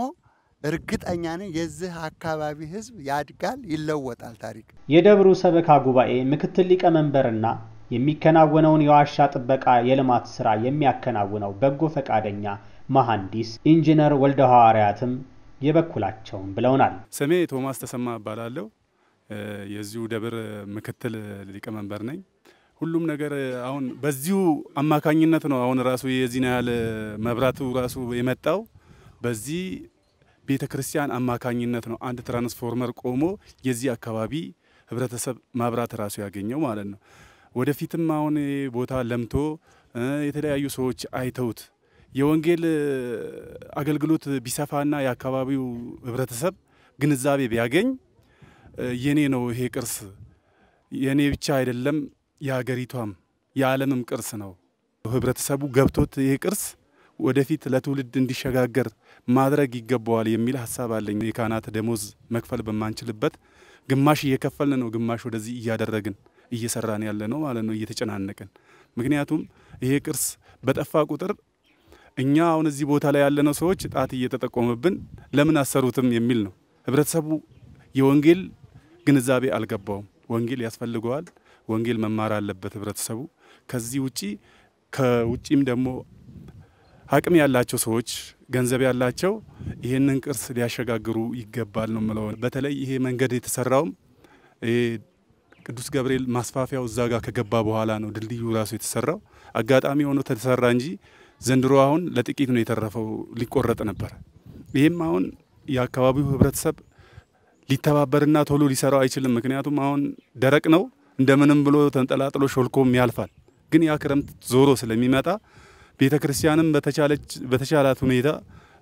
እርግጠኛ ነኝ የዚህ አካባቢ ህዝብ ያድጋል፣ ይለወጣል። ታሪክ የደብሩ ሰበካ ጉባኤ ምክትል ሊቀመንበርና የሚከናወነውን የዋሻ ጥበቃ የልማት ስራ የሚያከናውነው በጎ ፈቃደኛ መሐንዲስ ኢንጂነር ወልደ ሐዋርያትም የበኩላቸውን ብለውናል። ስሜ ቶማስ ተሰማ እባላለሁ። የዚሁ ደብር ምክትል ሊቀመንበር ነኝ። ሁሉም ነገር አሁን በዚሁ አማካኝነት ነው። አሁን ራሱ የዚህን ያህል መብራቱ ራሱ የመጣው በዚህ ቤተ ክርስቲያን አማካኝነት ነው። አንድ ትራንስፎርመር ቆሞ የዚህ አካባቢ ህብረተሰብ ማብራት ራሱ ያገኘው ማለት ነው። ወደፊትም አሁን ቦታ ለምቶ የተለያዩ ሰዎች አይተውት የወንጌል አገልግሎት ቢሰፋና የአካባቢው ህብረተሰብ ግንዛቤ ቢያገኝ የኔ ነው ይሄ ቅርስ የኔ ብቻ አይደለም የሀገሪቷም የዓለምም ቅርስ ነው። ህብረተሰቡ ገብቶት ይሄ ቅርስ ወደፊት ለትውልድ እንዲሸጋገር ማድረግ ይገባዋል የሚል ሀሳብ አለኝ። የካህናት ደሞዝ መክፈል በማንችልበት ግማሽ እየከፈልን ነው፣ ግማሽ ወደዚህ እያደረግን እየሰራን ያለ ነው ማለት ነው፣ እየተጨናነቅን። ምክንያቱም ይሄ ቅርስ በጠፋ ቁጥር እኛ አሁን እዚህ ቦታ ላይ ያለነው ሰዎች ጣት እየተጠቆመብን ለምን አሰሩትም የሚል ነው። ህብረተሰቡ የወንጌል ግንዛቤ አልገባውም። ወንጌል ያስፈልገዋል። ወንጌል መማር አለበት ህብረተሰቡ። ከዚህ ውጪ ከውጪም ደግሞ አቅም ያላቸው ሰዎች ገንዘብ ያላቸው ይህንን ቅርስ ሊያሸጋግሩ ይገባል ነው የምለው። በተለይ ይሄ መንገድ የተሰራውም ቅዱስ ገብርኤል ማስፋፊያው እዛ ጋር ከገባ በኋላ ነው ድልድዩ ራሱ የተሰራው። አጋጣሚ ሆኖ ተሰራ እንጂ ዘንድሮ አሁን ለጥቂት ነው የተረፈው፣ ሊቆረጥ ነበረ። ይህም አሁን የአካባቢው ህብረተሰብ ሊተባበርና ቶሎ ሊሰራው አይችልም። ምክንያቱም አሁን ደረቅ ነው፣ እንደምንም ብሎ ተንጠላጥሎ ሾልኮም ያልፋል። ግን ያ ክረምት ዞሮ ስለሚመጣ ቤተ ክርስቲያንም በተቻላት ሁኔታ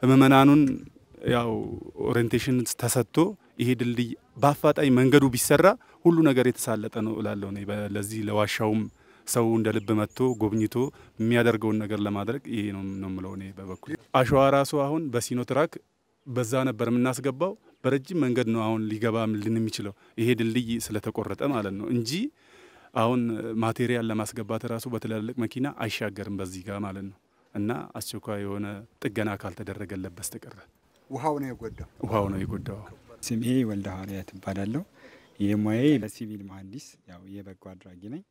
ምእመናኑን ያው orientation ተሰጥቶ ይሄ ድልድይ በአፋጣኝ መንገዱ ቢሰራ ሁሉ ነገር የተሳለጠ ነው እላለሁ። ለዚህ ለዋሻውም ሰው እንደ ልብ መጥቶ ጎብኝቶ የሚያደርገውን ነገር ለማድረግ ይሄ ነው ነው የምለው እኔ በበኩል። አሸዋ ራሱ አሁን በሲኖ ትራክ በዛ ነበር የምናስገባው። በረጅም መንገድ ነው አሁን ሊገባልን የሚችለው ይሄ ድልድይ ስለተቆረጠ ማለት ነው እንጂ አሁን ማቴሪያል ለማስገባት ራሱ በትላልቅ መኪና አይሻገርም በዚህ ጋር ማለት ነው። እና አስቸኳይ የሆነ ጥገና ካልተደረገለት በስተቀረ ውሃው ነው የጎዳው። ውሃው ነው የጎዳው። ስሜ ወልደ ሐዋርያት እባላለሁ። የሙያዬ በሲቪል መሀንዲስ ያው የበጎ አድራጊ ነኝ።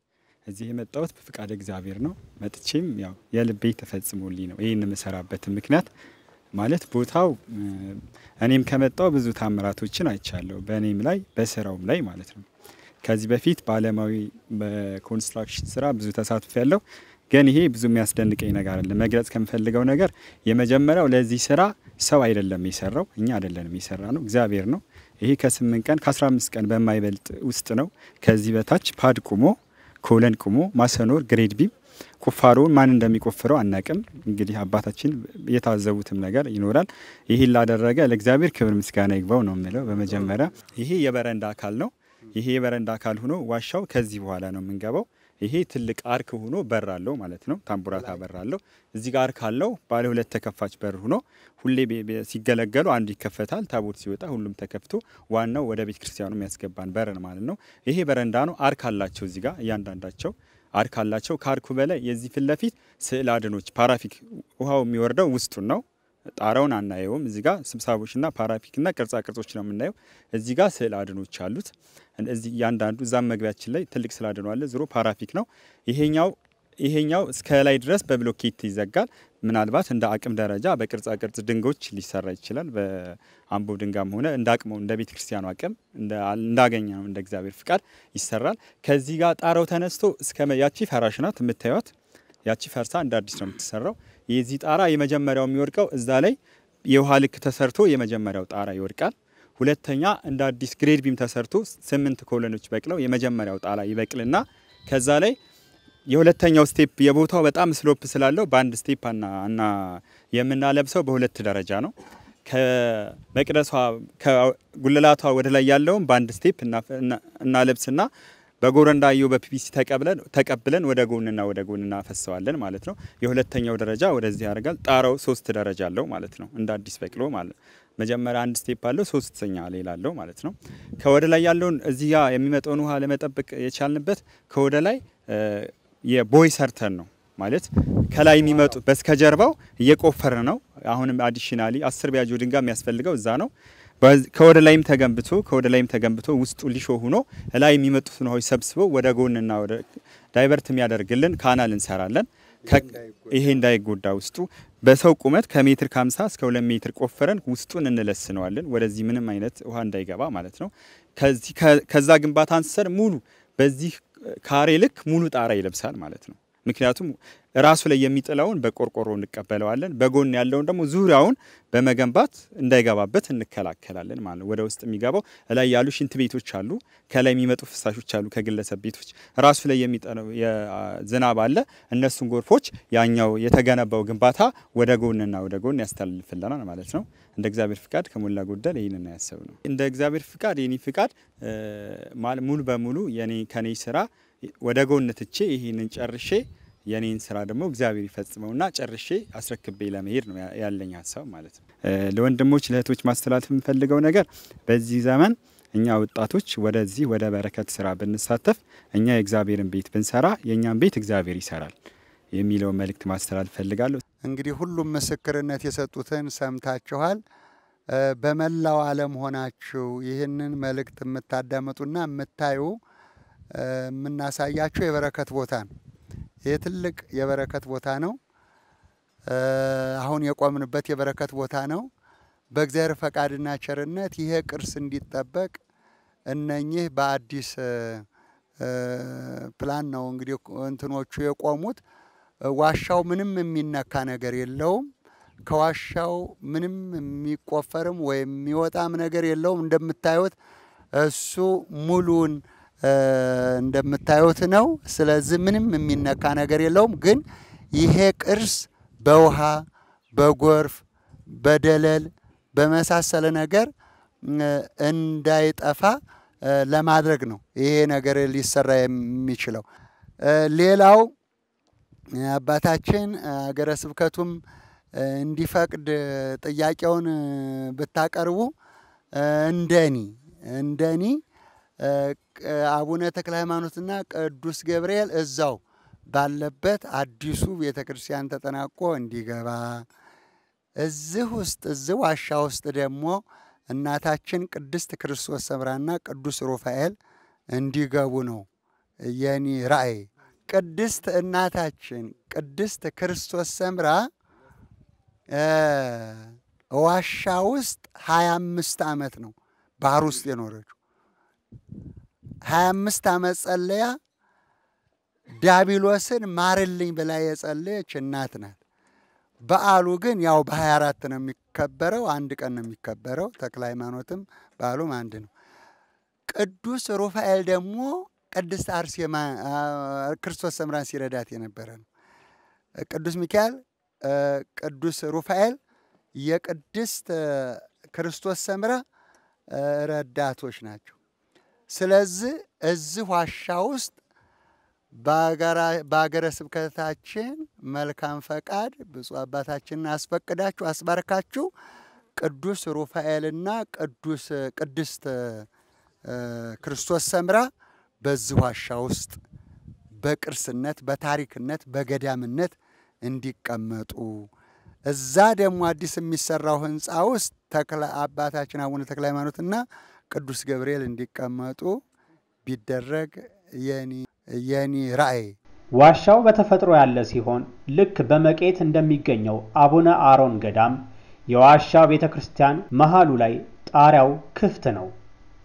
እዚህ የመጣሁት በፍቃድ እግዚአብሔር ነው። መጥቼም ያው የልቤ ተፈጽሞልኝ ነው ይህን የምሰራበትን ምክንያት ማለት ቦታው እኔም ከመጣው ብዙ ታምራቶችን አይቻለሁ፣ በእኔም ላይ በስራውም ላይ ማለት ነው። ከዚህ በፊት በአለማዊ በ construction ስራ ብዙ ተሳትፎ ያለው ግን ይሄ ብዙ የሚያስደንቀኝ ነገር አለ። መግለጽ ከምፈልገው ነገር የመጀመሪያው ለዚህ ስራ ሰው አይደለም የሰራው፣ እኛ አይደለንም የሰራነው፣ እግዚአብሔር ነው። ይሄ ከስምንት ቀን ከአስራ አምስት ቀን በማይበልጥ ውስጥ ነው። ከዚህ በታች pad ቁሞ column ቁሞ masonry grade beam ቁፋሮውን ማን እንደሚቆፍረው አናቅም። እንግዲህ አባታችን የታዘቡትም ነገር ይኖራል። ይህን ላደረገ ለእግዚአብሔር ክብር ምስጋና ይግባው ነው የምለው። በመጀመሪያ ይሄ የበረንዳ አካል ነው። ይሄ የበረንዳ አካል ሆኖ ዋሻው ከዚህ በኋላ ነው የምንገባው። ይሄ ትልቅ arc ሆኖ በር አለው ማለት ነው። ታምቡራታ በር አለው። እዚህ ጋር arc አለው። ባለ ሁለት ተከፋች በር ሆኖ ሁሌ ሲገለገሉ አንዱ ይከፈታል። ታቦት ሲወጣ ሁሉም ተከፍቶ ዋናው ወደ ቤተ ክርስቲያኑ የሚያስገባን በር ማለት ነው። ይሄ በረንዳ ነው። arc አላቸው እዚህ ጋር እያንዳንዳቸው arc አላቸው። ከ arc ኡ በላይ የዚህ ፊት ለፊት ስዕል አድኖች parapet ውሃው የሚወርደው ውስጡን ነው። ጣራውን አናየውም። እዚህ ጋር ስብሳቦችና parapet ና ቅርጻ ነው የምናየው። እዚህ ጋር ስዕል አድኖች አሉት። እዚህ እያንዳንዱ እዛም መግቢያችን ላይ ትልቅ ስዕል አድኖ አለ። ዞሮ parapet ነው። ይሄኛው ይሄኛው እስከ ላይ ድረስ በብሎኬት ይዘጋል። ምናልባት እንደ አቅም ደረጃ በቅርጻ ቅርጽ ድንጋዮች ሊሰራ ይችላል። በአምቦ ድንጋም ሆነ እንደ አቅሙ እንደ ቤተ ክርስቲያኑ አቅም እንዳገኘ ነው እንደ እግዚአብሔር ፍቃድ ይሰራል። ከዚህ ጋር ጣራው ተነስቶ እስከ ያቺ ፈራሽ ናት የምታዩት። ያቺ ፈርሳ እንደ አዲስ ነው የምትሰራው። የዚህ ጣራ የመጀመሪያው የሚወድቀው እዛ ላይ የውሃ ልክ ተሰርቶ የመጀመሪያው ጣራ ይወድቃል። ሁለተኛ እንደ አዲስ grade beam ተሰርቶ ስምንት column ኦች በቅለው የመጀመሪያው ጣራ ይበቅልና ከዛ ላይ የሁለተኛው step የቦታው በጣም slope ስላለው በአንድ step እና የምናለብሰው በሁለት ደረጃ ነው። ከመቅደሷ ከጉልላቷ ወደ ላይ ያለውን በአንድ step እናለብስና በጎረንዳዮ በ PVC ተቀብለን ተቀብለን ወደ ጎንና ወደ ጎን እናፈሰዋለን ማለት ነው። የሁለተኛው ደረጃ ወደዚህ ያደርጋል። ጣራው ሶስት ደረጃ አለው ማለት ነው። እንደ አዲስ በቅሎ ማለት መጀመሪያ አንድ step አለው፣ ሶስተኛ ሌላ አለው ማለት ነው። ከወደ ላይ ያለውን እዚህ የሚመጣውን ውሃ ለመጠበቅ የቻልንበት ከወደ ላይ የቦይ ሰርተን ነው ማለት ከላይ የሚመጡ በስከጀርባው እየቆፈረ ነው። አሁንም additionally አስር ቢያጆ ድንጋይ የሚያስፈልገው እዛ ነው። ከወደ ላይም ተገንብቶ ከወደ ላይም ተገንብቶ ውስጡ ሊሾ ሆኖ ላይ የሚመጡትን ውሃዎች ሰብስበው ወደ ጎንና ወደ divert የሚያደርግልን canal እንሰራለን። ይሄ እንዳይጎዳ ውስጡ በሰው ቁመት ከሜትር ከ50 እስከ 2 ሜትር ቆፍረን ውስጡን እንለስነዋለን። ወደዚህ ምንም አይነት ውሃ እንዳይገባ ማለት ነው። ከዛ ግንባታ አንስተን ሙሉ በዚህ ካሬ ልክ ሙሉ ጣራ ይለብሳል ማለት ነው። ምክንያቱም ራሱ ላይ የሚጥለውን በቆርቆሮ እንቀበለዋለን። በጎን ያለውን ደግሞ ዙሪያውን በመገንባት እንዳይገባበት እንከላከላለን ማለት ነው። ወደ ውስጥ የሚገባው ላይ ያሉ ሽንት ቤቶች አሉ፣ ከላይ የሚመጡ ፍሳሾች አሉ ከግለሰብ ቤቶች። ራሱ ላይ የሚጠለው ዝናብ አለ። እነሱን ጎርፎች ያኛው የተገነባው ግንባታ ወደ ጎንና ወደ ጎን ያስተላልፍልናል ማለት ነው። እንደ እግዚአብሔር ፍቃድ ከሞላ ጎደል ይህንን ያሰብ ነው። እንደ እግዚአብሔር ፍቃድ የኔ ፍቃድ ሙሉ በሙሉ የኔ ከኔ ስራ ወደ ጎን ትቼ ይህንን ጨርሼ የኔን ስራ ደግሞ እግዚአብሔር ይፈጽመውና ጨርሼ አስረክቤ ለመሄድ ነው ያለኝ ሀሳብ ማለት ነው። ለወንድሞች ለእህቶች ማስተላለፍ የምፈልገው ነገር በዚህ ዘመን እኛ ወጣቶች ወደዚህ ወደ በረከት ስራ ብንሳተፍ፣ እኛ የእግዚአብሔርን ቤት ብንሰራ የእኛን ቤት እግዚአብሔር ይሰራል የሚለውን መልእክት ማስተላለፍ ፈልጋለሁ። እንግዲህ ሁሉም ምስክርነት የሰጡትን ሰምታችኋል። በመላው ዓለም ሆናችሁ ይህንን መልእክት የምታዳምጡና የምታዩ የምናሳያችሁ የበረከት ቦታ ነው። ይህ ትልቅ የበረከት ቦታ ነው። አሁን የቆምንበት የበረከት ቦታ ነው። በእግዚአብሔር ፈቃድና ቸርነት ይሄ ቅርስ እንዲጠበቅ እነኚህ በአዲስ ፕላን ነው እንግዲህ እንትኖቹ የቆሙት። ዋሻው ምንም የሚነካ ነገር የለውም። ከዋሻው ምንም የሚቆፈርም ወይም የሚወጣም ነገር የለውም። እንደምታዩት እሱ ሙሉን እንደምታዩት ነው። ስለዚህ ምንም የሚነካ ነገር የለውም። ግን ይሄ ቅርስ በውሃ በጎርፍ በደለል በመሳሰለ ነገር እንዳይጠፋ ለማድረግ ነው ይሄ ነገር ሊሰራ የሚችለው። ሌላው አባታችን ሀገረ ስብከቱም እንዲፈቅድ ጥያቄውን ብታቀርቡ እንደኒ እንደኒ አቡነ ተክለ ሃይማኖትና ቅዱስ ገብርኤል እዛው ባለበት አዲሱ ቤተ ክርስቲያን ተጠናቆ እንዲገባ እዚህ ውስጥ እዚህ ዋሻ ውስጥ ደግሞ እናታችን ቅድስት ክርስቶስ ሰምራና ቅዱስ ሩፋኤል እንዲገቡ ነው የኔ ራእይ። ቅድስት እናታችን ቅድስት ክርስቶስ ሰምራ ዋሻ ውስጥ ሀያ አምስት ዓመት ነው ባህር ውስጥ የኖረችው። ሀያ አምስት ዓመት ጸለያ ዳቢሎስን ማርልኝ ብላ የጸለየች እናት ናት። በዓሉ ግን ያው በሀያ አራት ነው የሚከበረው፣ አንድ ቀን ነው የሚከበረው። ተክለ ሃይማኖትም በዓሉም አንድ ነው። ቅዱስ ሩፋኤል ደግሞ ቅድስት አርሴማ ክርስቶስ ሰምራን ሲረዳት የነበረ ነው። ቅዱስ ሚካኤል፣ ቅዱስ ሩፋኤል የቅድስት ክርስቶስ ሰምራ ረዳቶች ናቸው። ስለዚህ እዚህ ዋሻ ውስጥ በሀገረ ስብከታችን መልካም ፈቃድ ብፁዕ አባታችንን አስፈቅዳችሁ አስባርካችሁ ቅዱስ ሩፋኤልና ቅዱስ ቅድስት ክርስቶስ ሰምራ በዚህ ዋሻ ውስጥ በቅርስነት፣ በታሪክነት፣ በገዳምነት እንዲቀመጡ። እዛ ደግሞ አዲስ የሚሰራው ህንፃ ውስጥ ተክለ አባታችን አቡነ ተክለ ሃይማኖትና ቅዱስ ገብርኤል እንዲቀመጡ ቢደረግ የኔ የኔ ራእይ። ዋሻው በተፈጥሮ ያለ ሲሆን ልክ በመቄት እንደሚገኘው አቡነ አሮን ገዳም የዋሻው ቤተ ክርስቲያን መሃሉ ላይ ጣሪያው ክፍት ነው።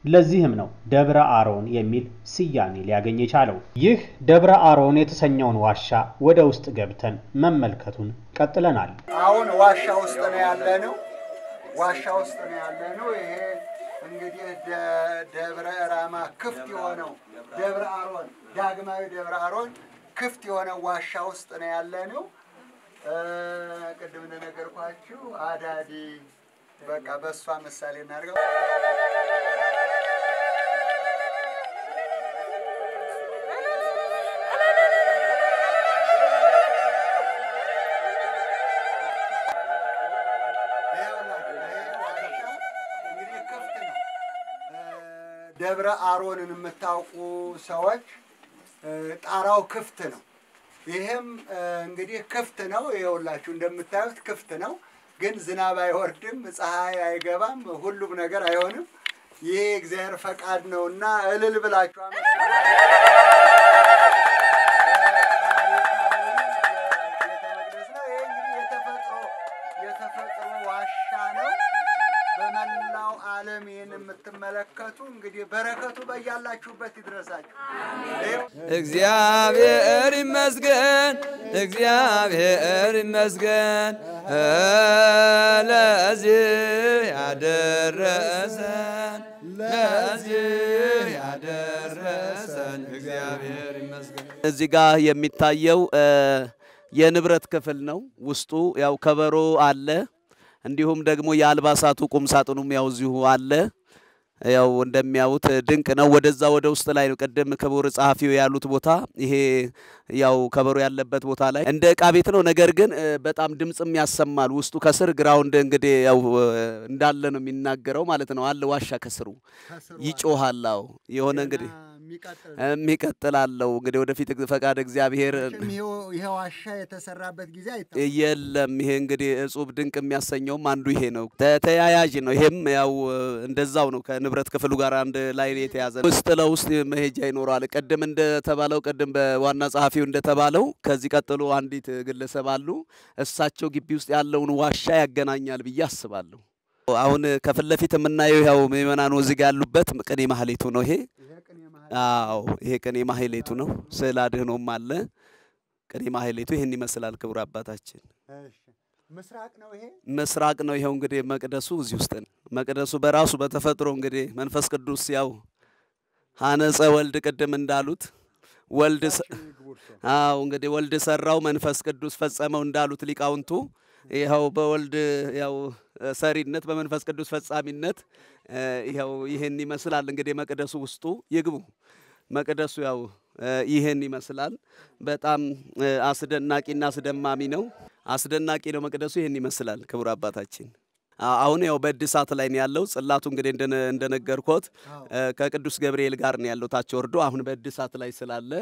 ለዚህም ነው ደብረ አሮን የሚል ስያሜ ሊያገኝ የቻለው። ይህ ደብረ አሮን የተሰኘውን ዋሻ ወደ ውስጥ ገብተን መመልከቱን ቀጥለናል። አሁን ዋሻ ውስጥ ነው ያለነው። ዋሻ ውስጥ ነው ያለነው። ይሄ እንግዲህ ደብረ ራማ ክፍት የሆነው ደብረ አሮን ዳግማዊ ደብረ አሮን ክፍት የሆነው ዋሻ ውስጥ ነው ያለነው። ቅድም እንደነገርኳችሁ አዳዲ በቃ በእሷ ምሳሌ እናድርገው። ደብረ አሮንን የምታውቁ ሰዎች ጣራው ክፍት ነው። ይህም እንግዲህ ክፍት ነው። ይኸውላችሁ እንደምታዩት ክፍት ነው፣ ግን ዝናብ አይወርድም፣ ፀሐይ አይገባም፣ ሁሉም ነገር አይሆንም። ይህ እግዚአብሔር ፈቃድ ነው እና እልል ብላችሁ ይህን የምትመለከቱ እንግዲህ በረከቱ በያላችሁበት ይድረሳችሁ። እግዚአብሔር ይመስገን፣ እግዚአብሔር ይመስገን ለዚህ ያደረሰን ለዚህ ያደረሰን እግዚአብሔር ይመስገን። እዚህ ጋር የሚታየው የንብረት ክፍል ነው። ውስጡ ያው ከበሮ አለ። እንዲሁም ደግሞ የአልባሳቱ ቁም ሳጥኑም ያው እዚሁ አለ። ያው እንደሚያዩት ድንቅ ነው። ወደዛ ወደ ውስጥ ላይ ነው ቅድም ክቡር ጸሐፊው ያሉት ቦታ ይሄ ያው ከበሮ ያለበት ቦታ ላይ እንደ ዕቃ ቤት ነው። ነገር ግን በጣም ድምፅም ያሰማል። ውስጡ ከስር ground እንግዲህ ያው እንዳለ ነው የሚናገረው ማለት ነው። አለ ዋሻ ከስሩ ይጮሃል። አዎ የሆነ እንግዲህ የሚቀጥል አለው እንግዲህ ወደፊት ፈቃድ እግዚአብሔር ይሄ ዋሻ የተሰራበት ጊዜ የለም። ይሄ እንግዲህ እጹብ ድንቅ የሚያሰኘውም አንዱ ይሄ ነው። ተያያዥ ነው። ይሄም ያው እንደዛው ነው ከንብረት ክፍሉ ጋር አንድ ላይ የተያዘ ነው። ውስጥ ለውስጥ መሄጃ ይኖረዋል። ቅድም እንደተባለው ቅድም በዋና ጸሐፊው እንደተባለው ከዚህ ቀጥሎ አንዲት ግለሰብ አሉ። እሳቸው ግቢ ውስጥ ያለውን ዋሻ ያገናኛል ብዬ አስባለሁ። አሁን ከፊት ለፊት የምናየው ያው ምእመናኑ እዚህ ጋር ያሉበት ቅኔ ማህሌቱ ነው ይሄ አዎ ይሄ ቅኔ ማህሌቱ ነው። ስዕለ አድኅኖም አለ። ቅኔ ማህሌቱ ይህን ይመስላል። ክቡር አባታችን ምስራቅ ነው ይሄ ምስራቅ ነው። ይኸው እንግዲህ መቅደሱ እዚህ ውስጥ ነው። መቅደሱ በራሱ በተፈጥሮ እንግዲህ መንፈስ ቅዱስ ያው ሀነጸ ወልድ ቅድም እንዳሉት ወልድ አዎ እንግዲህ ወልድ ሰራው መንፈስ ቅዱስ ፈጸመው እንዳሉት ሊቃውንቱ ይኸው በወልድ ያው ሰሪነት በመንፈስ ቅዱስ ፈጻሚነት ይኸው ይህን ይመስላል። እንግዲህ መቅደሱ ውስጡ ይግቡ። መቅደሱ ያው ይህን ይመስላል። በጣም አስደናቂና አስደማሚ ነው። አስደናቂ ነው መቅደሱ። ይህን ይመስላል ክቡር አባታችን። አሁን ያው በእድሳት ላይ ነው ያለው። ጽላቱ እንግዲህ እንደነገርኮት ከቅዱስ ገብርኤል ጋር ነው ያለው ታች ወርዶ አሁን በእድሳት ላይ ስላለ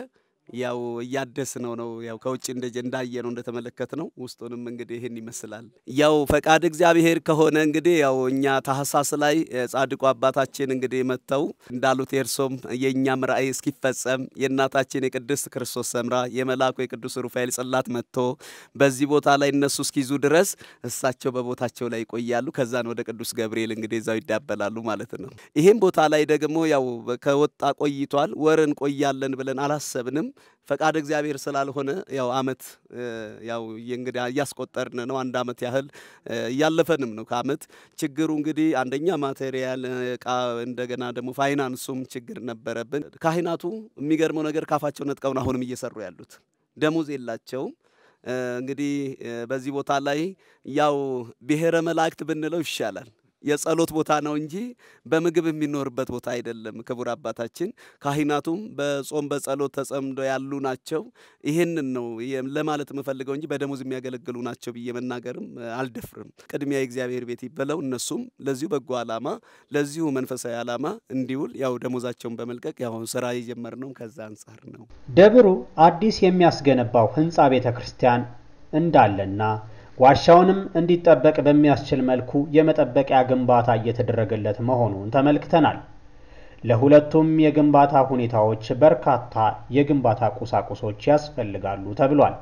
ያው እያደስ ነው ነው ያው ከውጭ እንዳየ ነው እንደተመለከት ነው። ውስጡንም እንግዲህ ይህን ይመስላል። ያው ፈቃድ እግዚአብሔር ከሆነ እንግዲህ ያው እኛ ታህሳስ ላይ ጻድቁ አባታችን እንግዲህ መጥተው እንዳሉት የእርሶም የእኛም ራእይ እስኪፈጸም የእናታችን የቅድስት ክርስቶስ ሰምራ የመልአኩ የቅዱስ ሩፋኤል ጽላት መጥቶ በዚህ ቦታ ላይ እነሱ እስኪይዙ ድረስ እሳቸው በቦታቸው ላይ ይቆያሉ። ከዛን ወደ ቅዱስ ገብርኤል እንግዲህ እዛው ይዳበላሉ ማለት ነው። ይህም ቦታ ላይ ደግሞ ያው ከወጣ ቆይቷል። ወር እንቆያለን ብለን አላሰብንም። ፈቃድ እግዚአብሔር ስላልሆነ ያው አመት ያው እንግዲህ እያስቆጠርን ነው። አንድ አመት ያህል እያለፈንም ነው ከአመት ችግሩ እንግዲህ አንደኛ ማቴሪያል እቃ፣ እንደገና ደግሞ ፋይናንሱም ችግር ነበረብን። ካህናቱ የሚገርመው ነገር ካፋቸው ነጥቀውን አሁንም እየሰሩ ያሉት ደሞዝ የላቸውም። እንግዲህ በዚህ ቦታ ላይ ያው ብሔረ መላእክት ብንለው ይሻላል። የጸሎት ቦታ ነው እንጂ በምግብ የሚኖርበት ቦታ አይደለም። ክቡር አባታችን ካህናቱም በጾም በጸሎት ተጸምዶ ያሉ ናቸው። ይህንን ነው ለማለት የምፈልገው እንጂ በደሞዝ የሚያገለግሉ ናቸው ብዬ መናገርም አልደፍርም። ቅድሚያ የእግዚአብሔር ቤት ይበለው። እነሱም ለዚሁ በጎ ዓላማ ለዚሁ መንፈሳዊ ዓላማ እንዲውል ያው ደሞዛቸውን በመልቀቅ ያው ስራ የጀመርነው ከዛ አንጻር ነው። ደብሩ አዲስ የሚያስገነባው ህንፃ ቤተ ክርስቲያን እንዳለና ዋሻውንም እንዲጠበቅ በሚያስችል መልኩ የመጠበቂያ ግንባታ እየተደረገለት መሆኑን ተመልክተናል። ለሁለቱም የግንባታ ሁኔታዎች በርካታ የግንባታ ቁሳቁሶች ያስፈልጋሉ ተብሏል።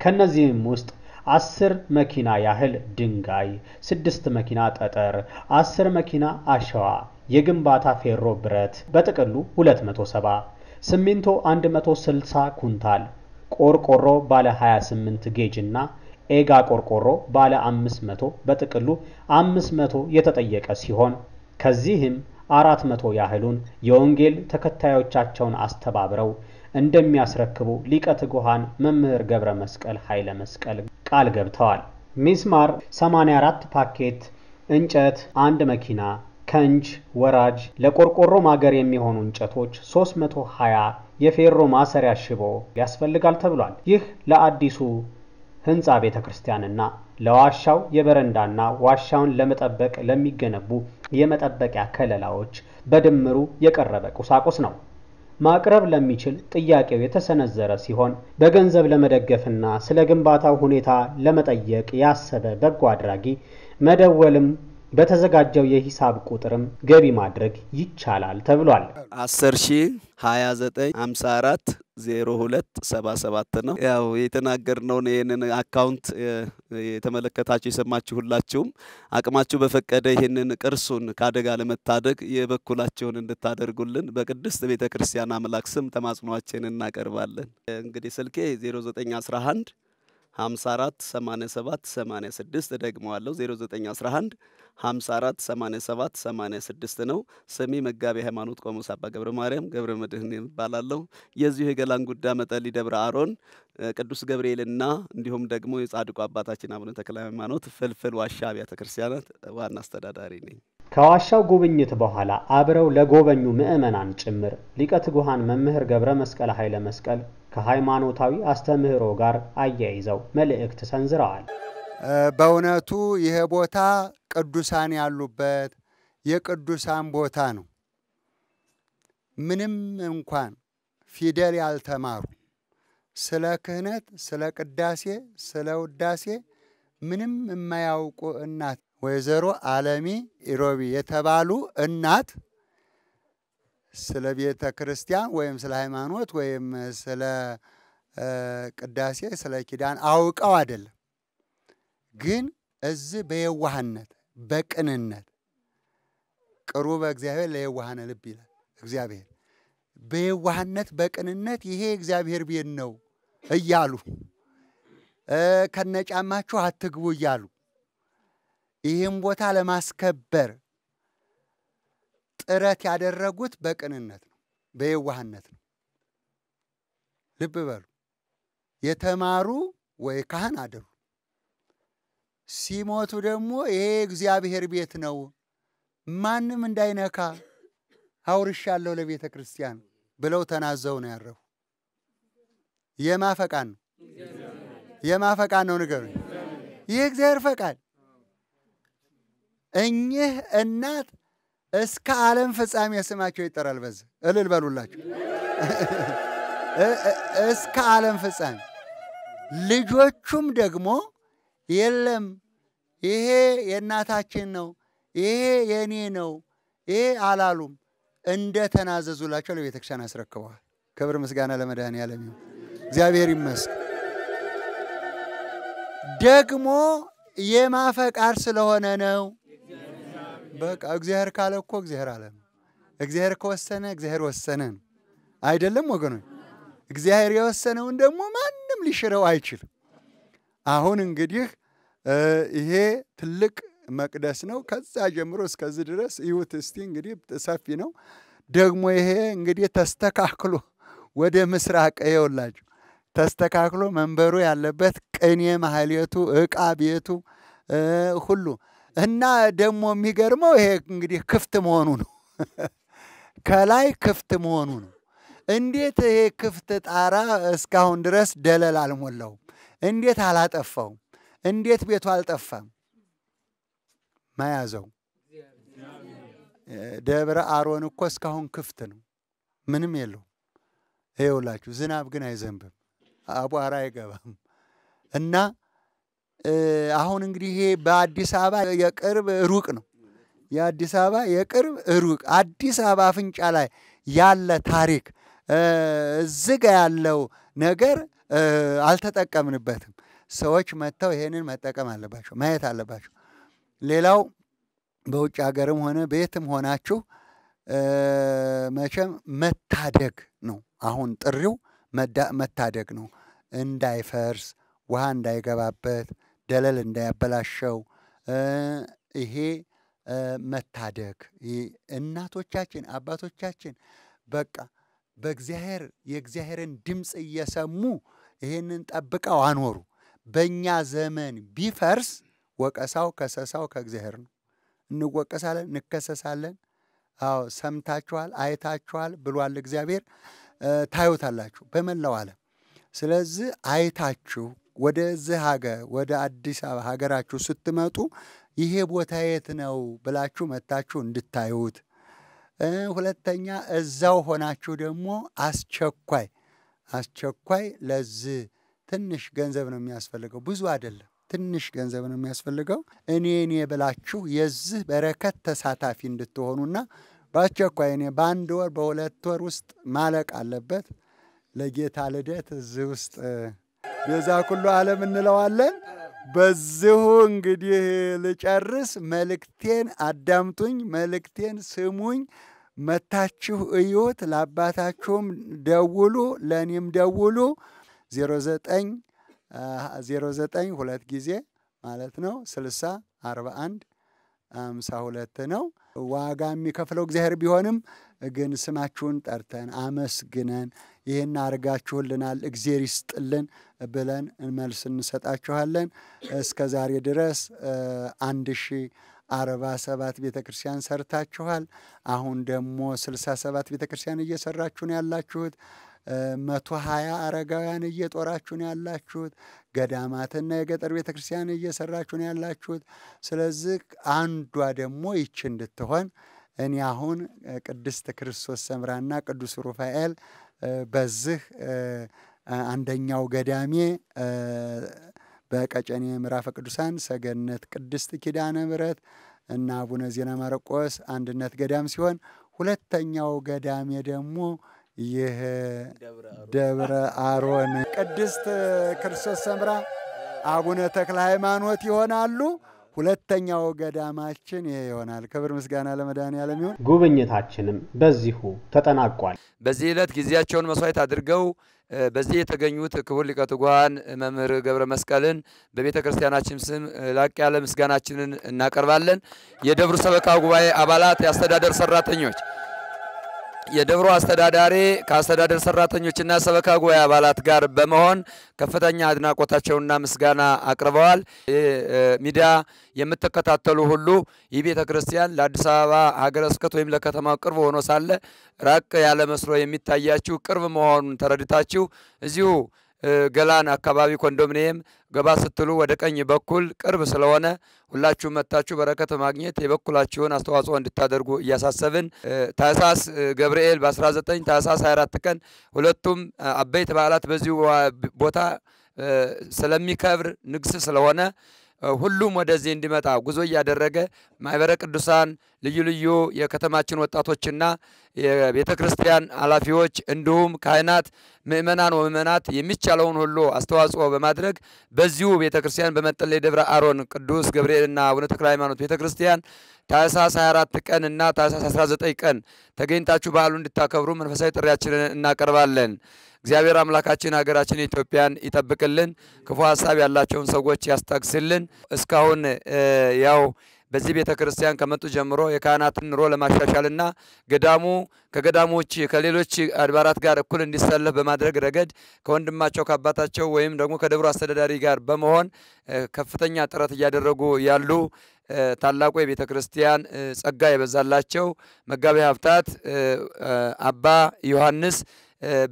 ከነዚህም ውስጥ አስር መኪና ያህል ድንጋይ፣ ስድስት መኪና ጠጠር፣ አስር መኪና አሸዋ፣ የግንባታ ፌሮ ብረት በጥቅሉ 270፣ ሲሚንቶ 160 ኩንታል፣ ቆርቆሮ ባለ 28 ጌጅ እና ኤጋ ቆርቆሮ ባለ 500 በጥቅሉ 500 የተጠየቀ ሲሆን ከዚህም 400 ያህሉን የወንጌል ተከታዮቻቸውን አስተባብረው እንደሚያስረክቡ ሊቀ ትጉሃን መምህር ገብረ መስቀል ኃይለ መስቀል ቃል ገብተዋል። ሚስማር 84 ፓኬት፣ እንጨት አንድ መኪና፣ ከንጅ፣ ወራጅ፣ ለቆርቆሮ ማገር የሚሆኑ እንጨቶች 320፣ የፌሮ ማሰሪያ ሽቦ ያስፈልጋል ተብሏል። ይህ ለአዲሱ ህንፃ ቤተ ክርስቲያንና ለዋሻው የበረንዳና ዋሻውን ለመጠበቅ ለሚገነቡ የመጠበቂያ ከለላዎች በድምሩ የቀረበ ቁሳቁስ ነው። ማቅረብ ለሚችል ጥያቄው የተሰነዘረ ሲሆን በገንዘብ ለመደገፍና ስለ ግንባታው ሁኔታ ለመጠየቅ ያሰበ በጎ አድራጊ መደወልም በተዘጋጀው የሂሳብ ቁጥርም ገቢ ማድረግ ይቻላል ተብሏል። 10 ሺህ 29 54 02 77 ነው። ያው የተናገርነውን ይህንን account የተመለከታችሁ የሰማችሁ ሁላችሁም አቅማችሁ በፈቀደ ይህንን ቅርሱን ከአደጋ ለመታደግ የበኩላቸውን እንድታደርጉልን በቅድስት ቤተ ክርስቲያን አምላክ ስም ተማጽኗችን እናቀርባለን። እንግዲህ ስልኬ 0911 54 87 86 ደግመዋለሁ 0911 54 87 86 ነው። ስሜ መጋቢ ሃይማኖት ቆሞስ አባ ገብረ ማርያም ገብረ መድህን ይባላለሁ። የዚሁ የገላን ጉዳ መጠሊ ደብረ አሮን ቅዱስ ገብርኤልና እንዲሁም ደግሞ የጻድቁ አባታችን አቡነ ተክለ ሃይማኖት ፍልፍል ዋሻ አብያተ ክርስቲያናት ዋና አስተዳዳሪ ነኝ። ከዋሻው ጉብኝት በኋላ አብረው ለጎበኙ ምዕመናን ጭምር ሊቀ ትጉሃን መምህር ገብረ መስቀል ኃይለ መስቀል ከሃይማኖታዊ አስተምህሮ ጋር አያይዘው መልእክት ሰንዝረዋል። በእውነቱ ይሄ ቦታ ቅዱሳን ያሉበት የቅዱሳን ቦታ ነው። ምንም እንኳን ፊደል ያልተማሩ ስለ ክህነት፣ ስለ ቅዳሴ፣ ስለ ውዳሴ ምንም የማያውቁ እናት ወይዘሮ አለሚ ኢሮቢ የተባሉ እናት ስለ ቤተ ክርስቲያን ወይም ስለ ሃይማኖት ወይም ስለ ቅዳሴ፣ ስለ ኪዳን አውቀው አይደለም፣ ግን እዚህ በየዋህነት በቅንነት ቅሩበ እግዚአብሔር ለየዋሃነ ልብ ይላል እግዚአብሔር። በየዋህነት በቅንነት ይሄ እግዚአብሔር ቤት ነው እያሉ ከነጫማችሁ አትግቡ እያሉ ይህም ቦታ ለማስከበር ጥረት ያደረጉት በቅንነት ነው፣ በየዋህነት ነው። ልብ በሉ። የተማሩ ወይ ካህን አደሩ። ሲሞቱ ደግሞ ይሄ እግዚአብሔር ቤት ነው፣ ማንም እንዳይነካ አውርሻለሁ ለቤተ ክርስቲያን ብለው ተናዘው ነው ያረፉ። የማ ፈቃድ ነው? የማ ፈቃድ ነው? ንገሩኝ። ይህ እግዚአብሔር ፈቃድ። እኚህ እናት እስከ ዓለም ፍጻሜ ስማቸው ይጠራል። በዚህ እልል በሉላቸው። እስከ ዓለም ፍጻሜ ልጆቹም ደግሞ የለም ይሄ የእናታችን ነው፣ ይሄ የእኔ ነው፣ ይሄ አላሉም። እንደ ተናዘዙላቸው ለቤተ ክርስቲያን አስረክበዋል። ክብር ምስጋና ለመድኃኔዓለም ይሁን። እግዚአብሔር ይመስገን። ደግሞ የማፈቃድ ስለሆነ ነው። በቃ እግዚአብሔር ካለ እኮ እግዚአብሔር አለ እግዚአብሔር ከወሰነ እግዚአብሔር ወሰነ ነው። አይደለም ወገኖች? እግዚአብሔር የወሰነውን ደግሞ ማንም ሊሽረው አይችልም። አሁን እንግዲህ ይሄ ትልቅ መቅደስ ነው። ከዛ ጀምሮ እስከዚህ ድረስ ይሁት እስቲ እንግዲህ ሰፊ ነው። ደግሞ ይሄ እንግዲህ ተስተካክሎ ወደ ምስራቅ ይኸውላችሁ ተስተካክሎ መንበሩ ያለበት ቅኔ ማህሌቱ፣ ዕቃ ቤቱ ሁሉ እና ደግሞ የሚገርመው ይሄ እንግዲህ ክፍት መሆኑ ነው። *laughs* ከላይ ክፍት መሆኑ ነው። እንዴት ይሄ ክፍት ጣራ እስካሁን ድረስ ደለል አልሞላውም? እንዴት አላጠፋውም? እንዴት ቤቱ አልጠፋም? መያዘው ደብረ አሮን እኮ እስካሁን ክፍት ነው፣ ምንም የለውም። ይኸውላችሁ ዝናብ ግን አይዘንብም፣ አቧራ አይገባም። እና አሁን እንግዲህ ይሄ በአዲስ አበባ የቅርብ ሩቅ ነው። የአዲስ አበባ የቅርብ ሩቅ አዲስ አበባ አፍንጫ ላይ ያለ ታሪክ እዚህ ጋ ያለው ነገር አልተጠቀምንበትም። ሰዎች መጥተው ይሄንን መጠቀም አለባቸው፣ ማየት አለባቸው። ሌላው በውጭ ሀገርም ሆነ በየትም ሆናችሁ መቼም መታደግ ነው። አሁን ጥሪው መታደግ ነው። እንዳይፈርስ፣ ውሃ እንዳይገባበት፣ ደለል እንዳያበላሸው ይሄ መታደግ እናቶቻችን አባቶቻችን በቃ በእግዚአብሔር የእግዚአብሔርን ድምፅ እየሰሙ ይህንን ጠብቀው አኖሩ። በእኛ ዘመን ቢፈርስ ወቀሳው ከሰሳው ከእግዚአብሔር ነው። እንወቀሳለን፣ እንከሰሳለን። አዎ ሰምታችኋል፣ አይታችኋል ብሏል እግዚአብሔር። ታዩታላችሁ በመላው ዓለም። ስለዚህ አይታችሁ ወደዚህ ሀገር ወደ አዲስ አበባ ሀገራችሁ ስትመጡ ይሄ ቦታ የት ነው ብላችሁ መታችሁ እንድታዩት ሁለተኛ እዛው ሆናችሁ ደግሞ አስቸኳይ አስቸኳይ ለዚህ ትንሽ ገንዘብ ነው የሚያስፈልገው፣ ብዙ አይደለም፣ ትንሽ ገንዘብ ነው የሚያስፈልገው። እኔ እኔ ብላችሁ የዚህ በረከት ተሳታፊ እንድትሆኑና በአስቸኳይ እኔ በአንድ ወር በሁለት ወር ውስጥ ማለቅ አለበት። ለጌታ ልደት እዚህ ውስጥ ቤዛ ኩሉ ዓለም እንለዋለን። በዚሁ እንግዲህ ልጨርስ። መልእክቴን አዳምጡኝ፣ መልእክቴን ስሙኝ። መታችሁ እዩት። ለአባታችሁም ደውሉ፣ ለእኔም ደውሉ። 09 09 ሁለት ጊዜ ማለት ነው 60 41 አምሳ ሁለት ነው። ዋጋ የሚከፍለው እግዚአብሔር ቢሆንም ግን ስማችሁን ጠርተን አመስግነን ይህን አድርጋችሁልናል እግዜር ይስጥልን ብለን መልስ እንሰጣችኋለን። እስከ ዛሬ ድረስ አንድ ሺ አርባ ሰባት ቤተ ክርስቲያን ሰርታችኋል። አሁን ደግሞ ስልሳ ሰባት ቤተ ክርስቲያን እየሰራችሁ ነው ያላችሁት። መቶ ሀያ አረጋውያን እየጦራችሁ ነው ያላችሁት። ገዳማትና የገጠር ቤተ ክርስቲያን እየሰራችሁ ነው ያላችሁት። ስለዚህ አንዷ ደግሞ ይች እንድትሆን እኔ አሁን ቅድስት ክርስቶስ ሰምራና ቅዱስ ሩፋኤል በዚህ አንደኛው ገዳሜ በቀጨኔ ምዕራፈ ቅዱሳን ሰገነት ቅድስት ኪዳነ ምሕረት እና አቡነ ዜና ማርቆስ አንድነት ገዳም ሲሆን ሁለተኛው ገዳሜ ደግሞ ይህ ደብረ አሮን ቅድስት ክርስቶስ ሰምራ አቡነ ተክለ ሃይማኖት ይሆናሉ። ሁለተኛው ገዳማችን ይሄ ይሆናል። ክብር ምስጋና ለመድኃኔዓለም ይሁን። ጉብኝታችንም በዚሁ ተጠናቋል። በዚህ ዕለት ጊዜያቸውን መስዋዕት አድርገው በዚህ የተገኙት ክቡር ሊቀ ትጉሃን መምህር ገብረ መስቀልን በቤተ ክርስቲያናችን ስም ላቅ ያለ ምስጋናችንን እናቀርባለን። የደብሩ ሰበካ ጉባኤ አባላት፣ የአስተዳደር ሰራተኞች የደብሮ አስተዳዳሪ ከአስተዳደር ሰራተኞችና ሰበካ ጉባኤ አባላት ጋር በመሆን ከፍተኛ አድናቆታቸውና ምስጋና አቅርበዋል። ሚዲያ የምትከታተሉ ሁሉ ይህ ቤተ ክርስቲያን ለአዲስ አበባ ሀገረ ስብከት ወይም ለከተማው ቅርብ ሆኖ ሳለ ራቅ ያለ መስሎ የሚታያችሁ ቅርብ መሆኑን ተረድታችሁ እዚሁ ገላን አካባቢ ኮንዶሚኒየም ገባ ስትሉ ወደ ቀኝ በኩል ቅርብ ስለሆነ ሁላችሁም መጥታችሁ በረከት ማግኘት የበኩላችሁን አስተዋጽኦ እንድታደርጉ እያሳሰብን ታህሳስ ገብርኤል በ19 ታህሳስ 24 ቀን ሁለቱም አበይት በዓላት በዚሁ ቦታ ስለሚከብር ንግስ ስለሆነ ሁሉም ወደዚህ እንዲመጣ ጉዞ እያደረገ ማህበረ ቅዱሳን ልዩ ልዩ የከተማችን ወጣቶችና የቤተ ክርስቲያን ኃላፊዎች እንዲሁም ካህናት፣ ምእመናን ወምእመናት የሚቻለውን ሁሉ አስተዋጽኦ በማድረግ በዚሁ ቤተ ክርስቲያን በመጠለይ ደብረ አሮን ቅዱስ ገብርኤልና አቡነ ተክለ ሃይማኖት ቤተ ክርስቲያን ታህሳስ 24 ቀን እና ታህሳስ 19 ቀን ተገኝታችሁ በዓሉ እንድታከብሩ መንፈሳዊ ጥሪያችንን እናቀርባለን። እግዚአብሔር አምላካችን ሀገራችን ኢትዮጵያን ይጠብቅልን፣ ክፉ ሀሳብ ያላቸውን ሰዎች ያስታግስልን። እስካሁን ያው በዚህ ቤተ ክርስቲያን ከመጡ ጀምሮ የካህናትን ኑሮ ለማሻሻልና ገዳሙ ከገዳሙ ውጭ ከሌሎች አድባራት ጋር እኩል እንዲሰለፍ በማድረግ ረገድ ከወንድማቸው ከአባታቸው ወይም ደግሞ ከደብሩ አስተዳዳሪ ጋር በመሆን ከፍተኛ ጥረት እያደረጉ ያሉ ታላቁ የቤተ ክርስቲያን ጸጋ የበዛላቸው መጋቤ ሀብታት አባ ዮሐንስ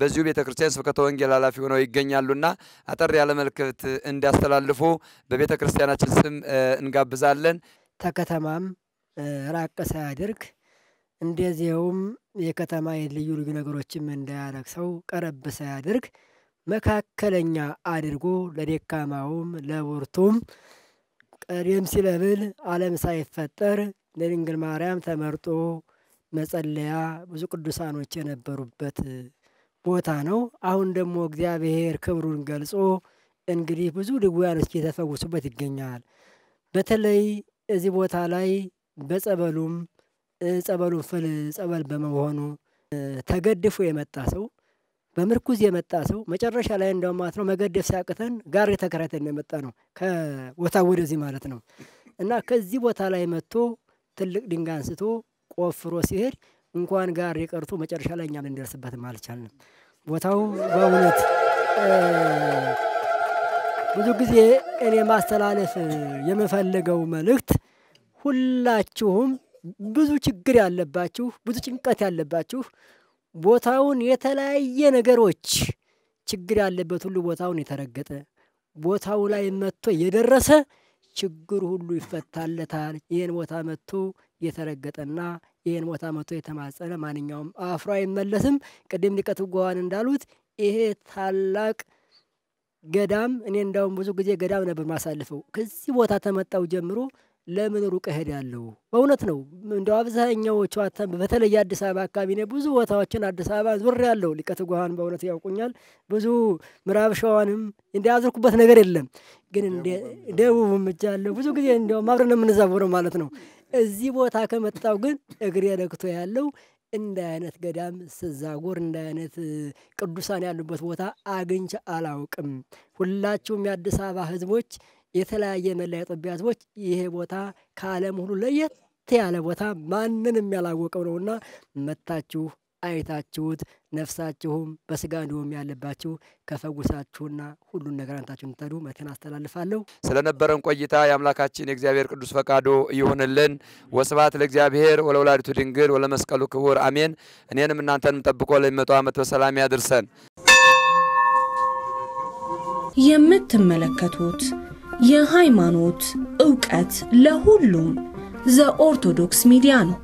በዚሁ ቤተ ክርስቲያን ስብከተ ወንጌል ኃላፊ ሆነው ይገኛሉና አጠር ያለ መልእክት እንዲያስተላልፉ በቤተ ክርስቲያናችን ስም እንጋብዛለን። ተከተማም ራቅ ሳያደርግ እንደዚያውም የከተማ ልዩ ልዩ ነገሮችም እንዳያረክሰው ቀረብ ሳያደርግ መካከለኛ አድርጎ ለደካማውም ለብርቱም ቀደም ሲለብል ዓለም ሳይፈጠር ለድንግል ማርያም ተመርጦ መጸለያ ብዙ ቅዱሳኖች የነበሩበት ቦታ ነው። አሁን ደግሞ እግዚአብሔር ክብሩን ገልጾ እንግዲህ ብዙ ድውያኖች እየተፈወሱበት ይገኛል። በተለይ እዚህ ቦታ ላይ በጸበሉም ጸበሉን ፍል ጸበል በመሆኑ ተገድፎ የመጣ ሰው በምርኩዝ የመጣ ሰው መጨረሻ ላይ እንደውም ማለት ነው መገደፍ ሲያቅተን ጋሪ ተከራይተን ነው የመጣ ነው ከቦታ ወደዚህ ማለት ነው እና ከዚህ ቦታ ላይ መጥቶ ትልቅ ድንጋይ አንስቶ ቆፍሮ ሲሄድ እንኳን ጋር የቀርቶ መጨረሻ ላይ እኛም ልንደርስበትም አልቻልንም። ቦታው በእውነት ብዙ ጊዜ እኔ ማስተላለፍ የምፈልገው መልእክት ሁላችሁም ብዙ ችግር ያለባችሁ፣ ብዙ ጭንቀት ያለባችሁ ቦታውን የተለያየ ነገሮች ችግር ያለበት ሁሉ ቦታውን የተረገጠ ቦታው ላይ መጥቶ የደረሰ ችግር ሁሉ ይፈታለታል። ይህን ቦታ መጥቶ የተረገጠና ይህን ቦታ መጥቶ የተማጸነ ማንኛውም አፍሮ አይመለስም። ቅድም ሊቀ ትጉሃን እንዳሉት ይሄ ታላቅ ገዳም እኔ እንዳውም ብዙ ጊዜ ገዳም ነበር ማሳልፈው። ከዚህ ቦታ ተመጣው ጀምሮ ለምን ሩቅ እሄዳለሁ? በእውነት ነው። እንደው አብዛኛዎቹ በተለይ አዲስ አበባ አካባቢ እኔ ብዙ ቦታዎችን አዲስ አበባ ዙር ያለው ሊቀ ትጉሃን በእውነት ያውቁኛል። ብዙ ምዕራብ ሸዋንም እንዲያዝርኩበት ነገር የለም። ግን ደቡብም እጃለሁ ብዙ ጊዜ እንዲያውም አብረን የምንዛወረው ማለት ነው። እዚህ ቦታ ከመጣው ግን እግሬ ረግቶ ያለው እንደ አይነት ገዳም ስዛጎር እንደ አይነት ቅዱሳን ያሉበት ቦታ አግኝቼ አላውቅም። ሁላችሁም የአዲስ አበባ ሕዝቦች የተለያየ መላ የኢትዮጵያ ሕዝቦች ይሄ ቦታ ከዓለም ሁሉ ለየት ያለ ቦታ ማንንም ያላወቀው ነውና መታችሁ አይታችሁት ነፍሳችሁም በስጋ እንዲሁም ያለባችሁ ከፈጉሳችሁና ሁሉን ነገር አንታችሁ እንድትሄዱ መልእክቴን አስተላልፋለሁ። ስለነበረን ቆይታ የአምላካችን የእግዚአብሔር ቅዱስ ፈቃዱ ይሁንልን። ወስብሐት ለእግዚአብሔር ወለወላዲቱ ድንግል ወለመስቀሉ ክቡር አሜን። እኔንም እናንተንም ጠብቆ ለሚመጣው ዓመት በሰላም ያድርሰን። የምትመለከቱት የሃይማኖት ዕውቀት ለሁሉም ዘኦርቶዶክስ ሚዲያ ነው።